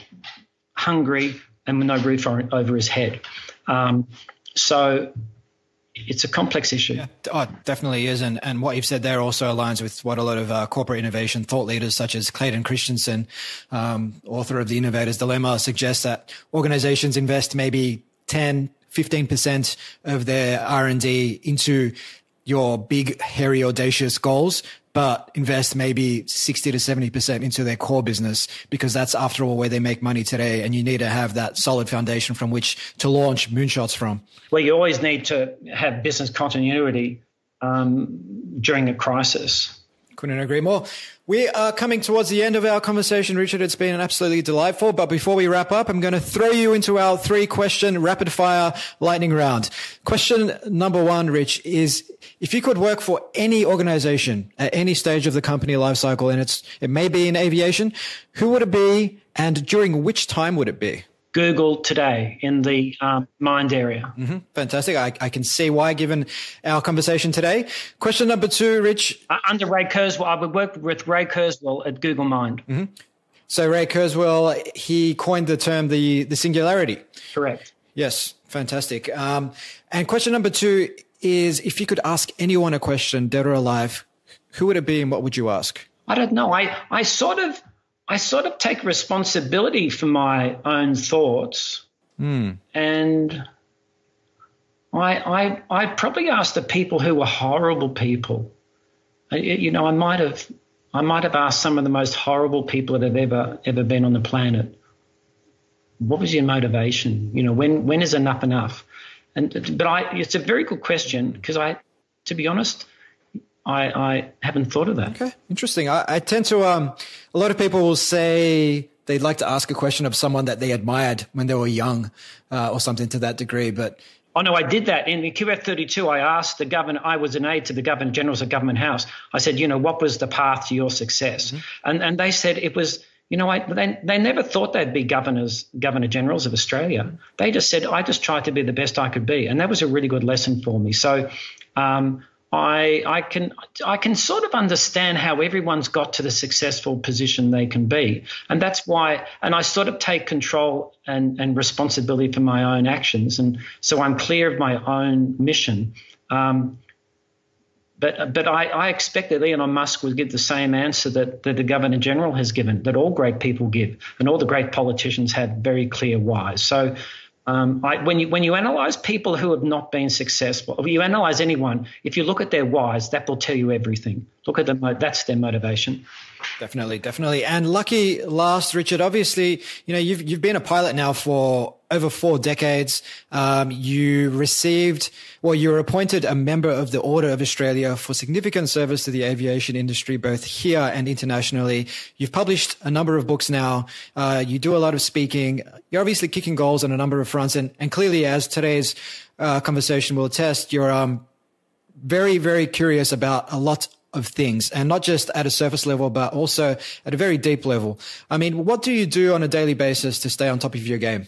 hungry and with no roof over his head. Um, so it's a complex issue. Yeah, oh, definitely is. And, and what you've said there also aligns with what a lot of uh, corporate innovation thought leaders such as Clayton Christensen, um, author of The Innovator's Dilemma, suggests that organizations invest maybe 10, 15% of their R&D into your big, hairy, audacious goals, but invest maybe 60 to 70% into their core business because that's after all where they make money today. And you need to have that solid foundation from which to launch moonshots from. Well, you always need to have business continuity um, during a crisis. Couldn't agree more. We are coming towards the end of our conversation, Richard. It's been absolutely delightful. But before we wrap up, I'm going to throw you into our three question rapid fire lightning round. Question number one, Rich, is if you could work for any organization at any stage of the company lifecycle, and it's, it may be in aviation, who would it be and during which time would it be? Google today in the um, mind area. Mm-hmm. Fantastic. I, I, can see why, given our conversation today. Question number two, Rich. Uh, under Ray Kurzweil, I would work with Ray Kurzweil at Google Mind. Mm-hmm. So Ray Kurzweil, he coined the term the the singularity. Correct. Yes, fantastic. Um, and question number two is: if you could ask anyone a question, dead or alive, who would it be, and what would you ask? I don't know. I I sort of I sort of take responsibility for my own thoughts. Mm. And I, I, I probably asked the people who were horrible people. I, you know, I might have, I might have asked some of the most horrible people that have ever, ever been on the planet. What was your motivation? You know, when, when is enough enough? And, but I, it's a very good question because I, to be honest, I, I haven't thought of that. Okay, interesting. I, I tend to, um, a lot of people will say they'd like to ask a question of someone that they admired when they were young uh, or something to that degree. But Oh no, I did that in the QF 32. I asked the governor. I was an aide to the governor generals of Government House. I said, you know, what was the path to your success? Mm-hmm. And and they said it was. You know, I, they, they never thought they'd be governors, governor generals of Australia. They just said, I just tried to be the best I could be. And that was a really good lesson for me. So um, I, I can I can sort of understand how everyone's got to the successful position they can be, and that's why. And I sort of take control and, and responsibility for my own actions, and so I'm clear of my own mission. Um, but but I, I expect that Elon Musk will give the same answer that, that the Governor General has given, that all great people give, and all the great politicians have very clear whys. So um, I, when you when you analyze people who have not been successful, or you analyze anyone, if you look at their whys, that will tell you everything. Look at them; that's their motivation. Definitely, definitely. And lucky last, Richard. Obviously, you know you've you've been a pilot now for over four decades. Um, you received, well, you were appointed a member of the Order of Australia for significant service to the aviation industry, both here and internationally. You've published a number of books now. Uh, you do a lot of speaking. You're obviously kicking goals on a number of fronts, and and clearly, as today's uh, conversation will attest, you're um, very, very curious about a lot of things and not just at a surface level, but also at a very deep level. I mean, what do you do on a daily basis to stay on top of your game?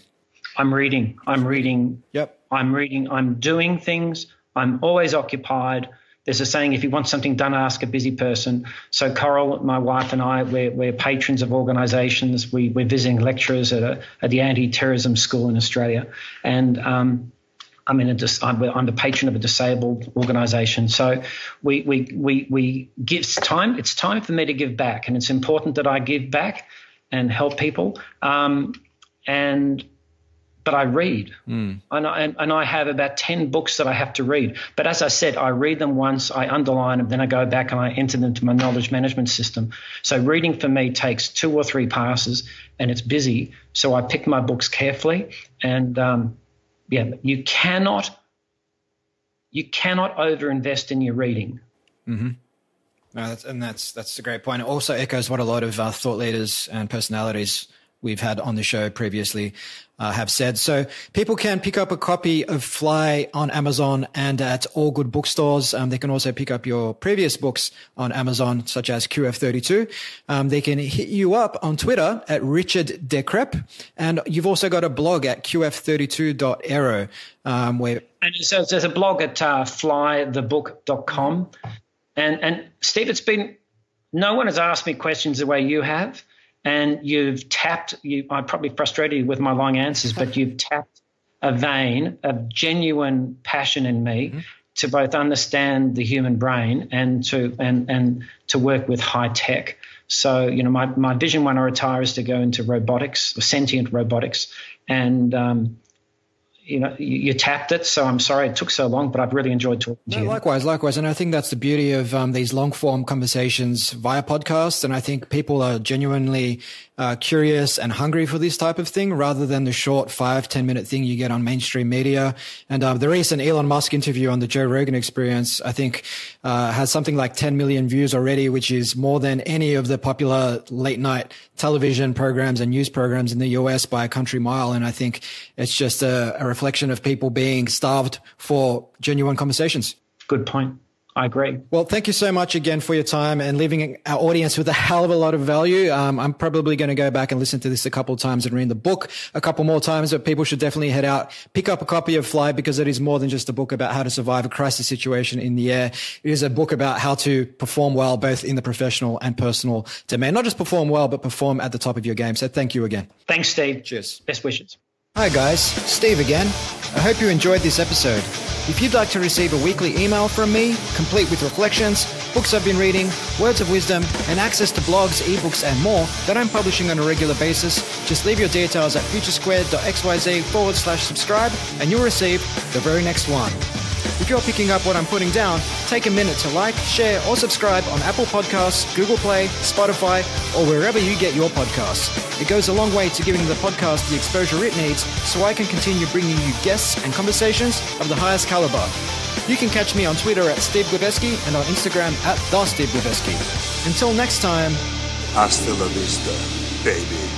I'm reading. I'm reading. Yep. I'm reading. I'm doing things. I'm always occupied. There's a saying, if you want something done, ask a busy person. So Coral, my wife and I, we're, we're patrons of organisations. We, we're visiting lecturers at, a, at the anti-terrorism school in Australia. And um, I'm in a I'm, I'm the patron of a disabled organisation. So we we we we give time. It's time for me to give back, and it's important that I give back. and help people. Um, and but I read, mm. and, I, and I have about ten books that I have to read. But as I said, I read them once, I underline them, then I go back and I enter them to my knowledge management system. So reading for me takes two or three passes, and it's busy. So I pick my books carefully, and um, yeah, you cannot you cannot overinvest in your reading. Mm-hmm. No, that's, and that's that's a great point. It also echoes what a lot of uh, thought leaders and personalities we've had on the show previously uh, have said. So people can pick up a copy of Fly on Amazon and at all good bookstores. Um, they can also pick up your previous books on Amazon, such as QF32. Um, they can hit you up on Twitter at Richard Decrep. And you've also got a blog at qf32.aero, um, where. And so there's a blog at uh, flythebook.com. And, and Steve, it's been, no one has asked me questions the way you have and you've tapped. You, I'm probably frustrated with my long answers, but you've tapped a vein of genuine passion in me mm-hmm. to both understand the human brain and to and and to work with high tech. So you know, my my vision when I retire is to go into robotics, or sentient robotics, and um, you know you, you, tapped it so i'm sorry it took so long but i've really enjoyed talking to you. likewise likewise and i think that's the beauty of um, these long form conversations via podcasts and i think people are genuinely uh, curious and hungry for this type of thing rather than the short five ten minute thing you get on mainstream media and uh, the recent elon musk interview on the joe rogan experience i think uh, has something like 10 million views already which is more than any of the popular late night television programs and news programs in the us by a country mile and i think it's just a, a reflection of people being starved for genuine conversations. Good point. I agree. Well, thank you so much again for your time and leaving our audience with a hell of a lot of value. Um, I'm probably going to go back and listen to this a couple of times and read the book a couple more times, but people should definitely head out, pick up a copy of Fly because it is more than just a book about how to survive a crisis situation in the air. It is a book about how to perform well, both in the professional and personal domain. Not just perform well, but perform at the top of your game. So thank you again. Thanks, Steve. Cheers. Best wishes. Hi guys, Steve again. I hope you enjoyed this episode. If you'd like to receive a weekly email from me, complete with reflections, books I've been reading, words of wisdom, and access to blogs, ebooks, and more that I'm publishing on a regular basis, just leave your details at futuresquared.xyz forward slash subscribe and you'll receive the very next one. If you're picking up what I'm putting down, take a minute to like, share, or subscribe on Apple Podcasts, Google Play, Spotify, or wherever you get your podcasts. It goes a long way to giving the podcast the exposure it needs so I can continue bringing you guests and conversations of the highest caliber. You can catch me on Twitter at Steve Glaveski and on Instagram at the. Until next time. Hasta la vista, baby.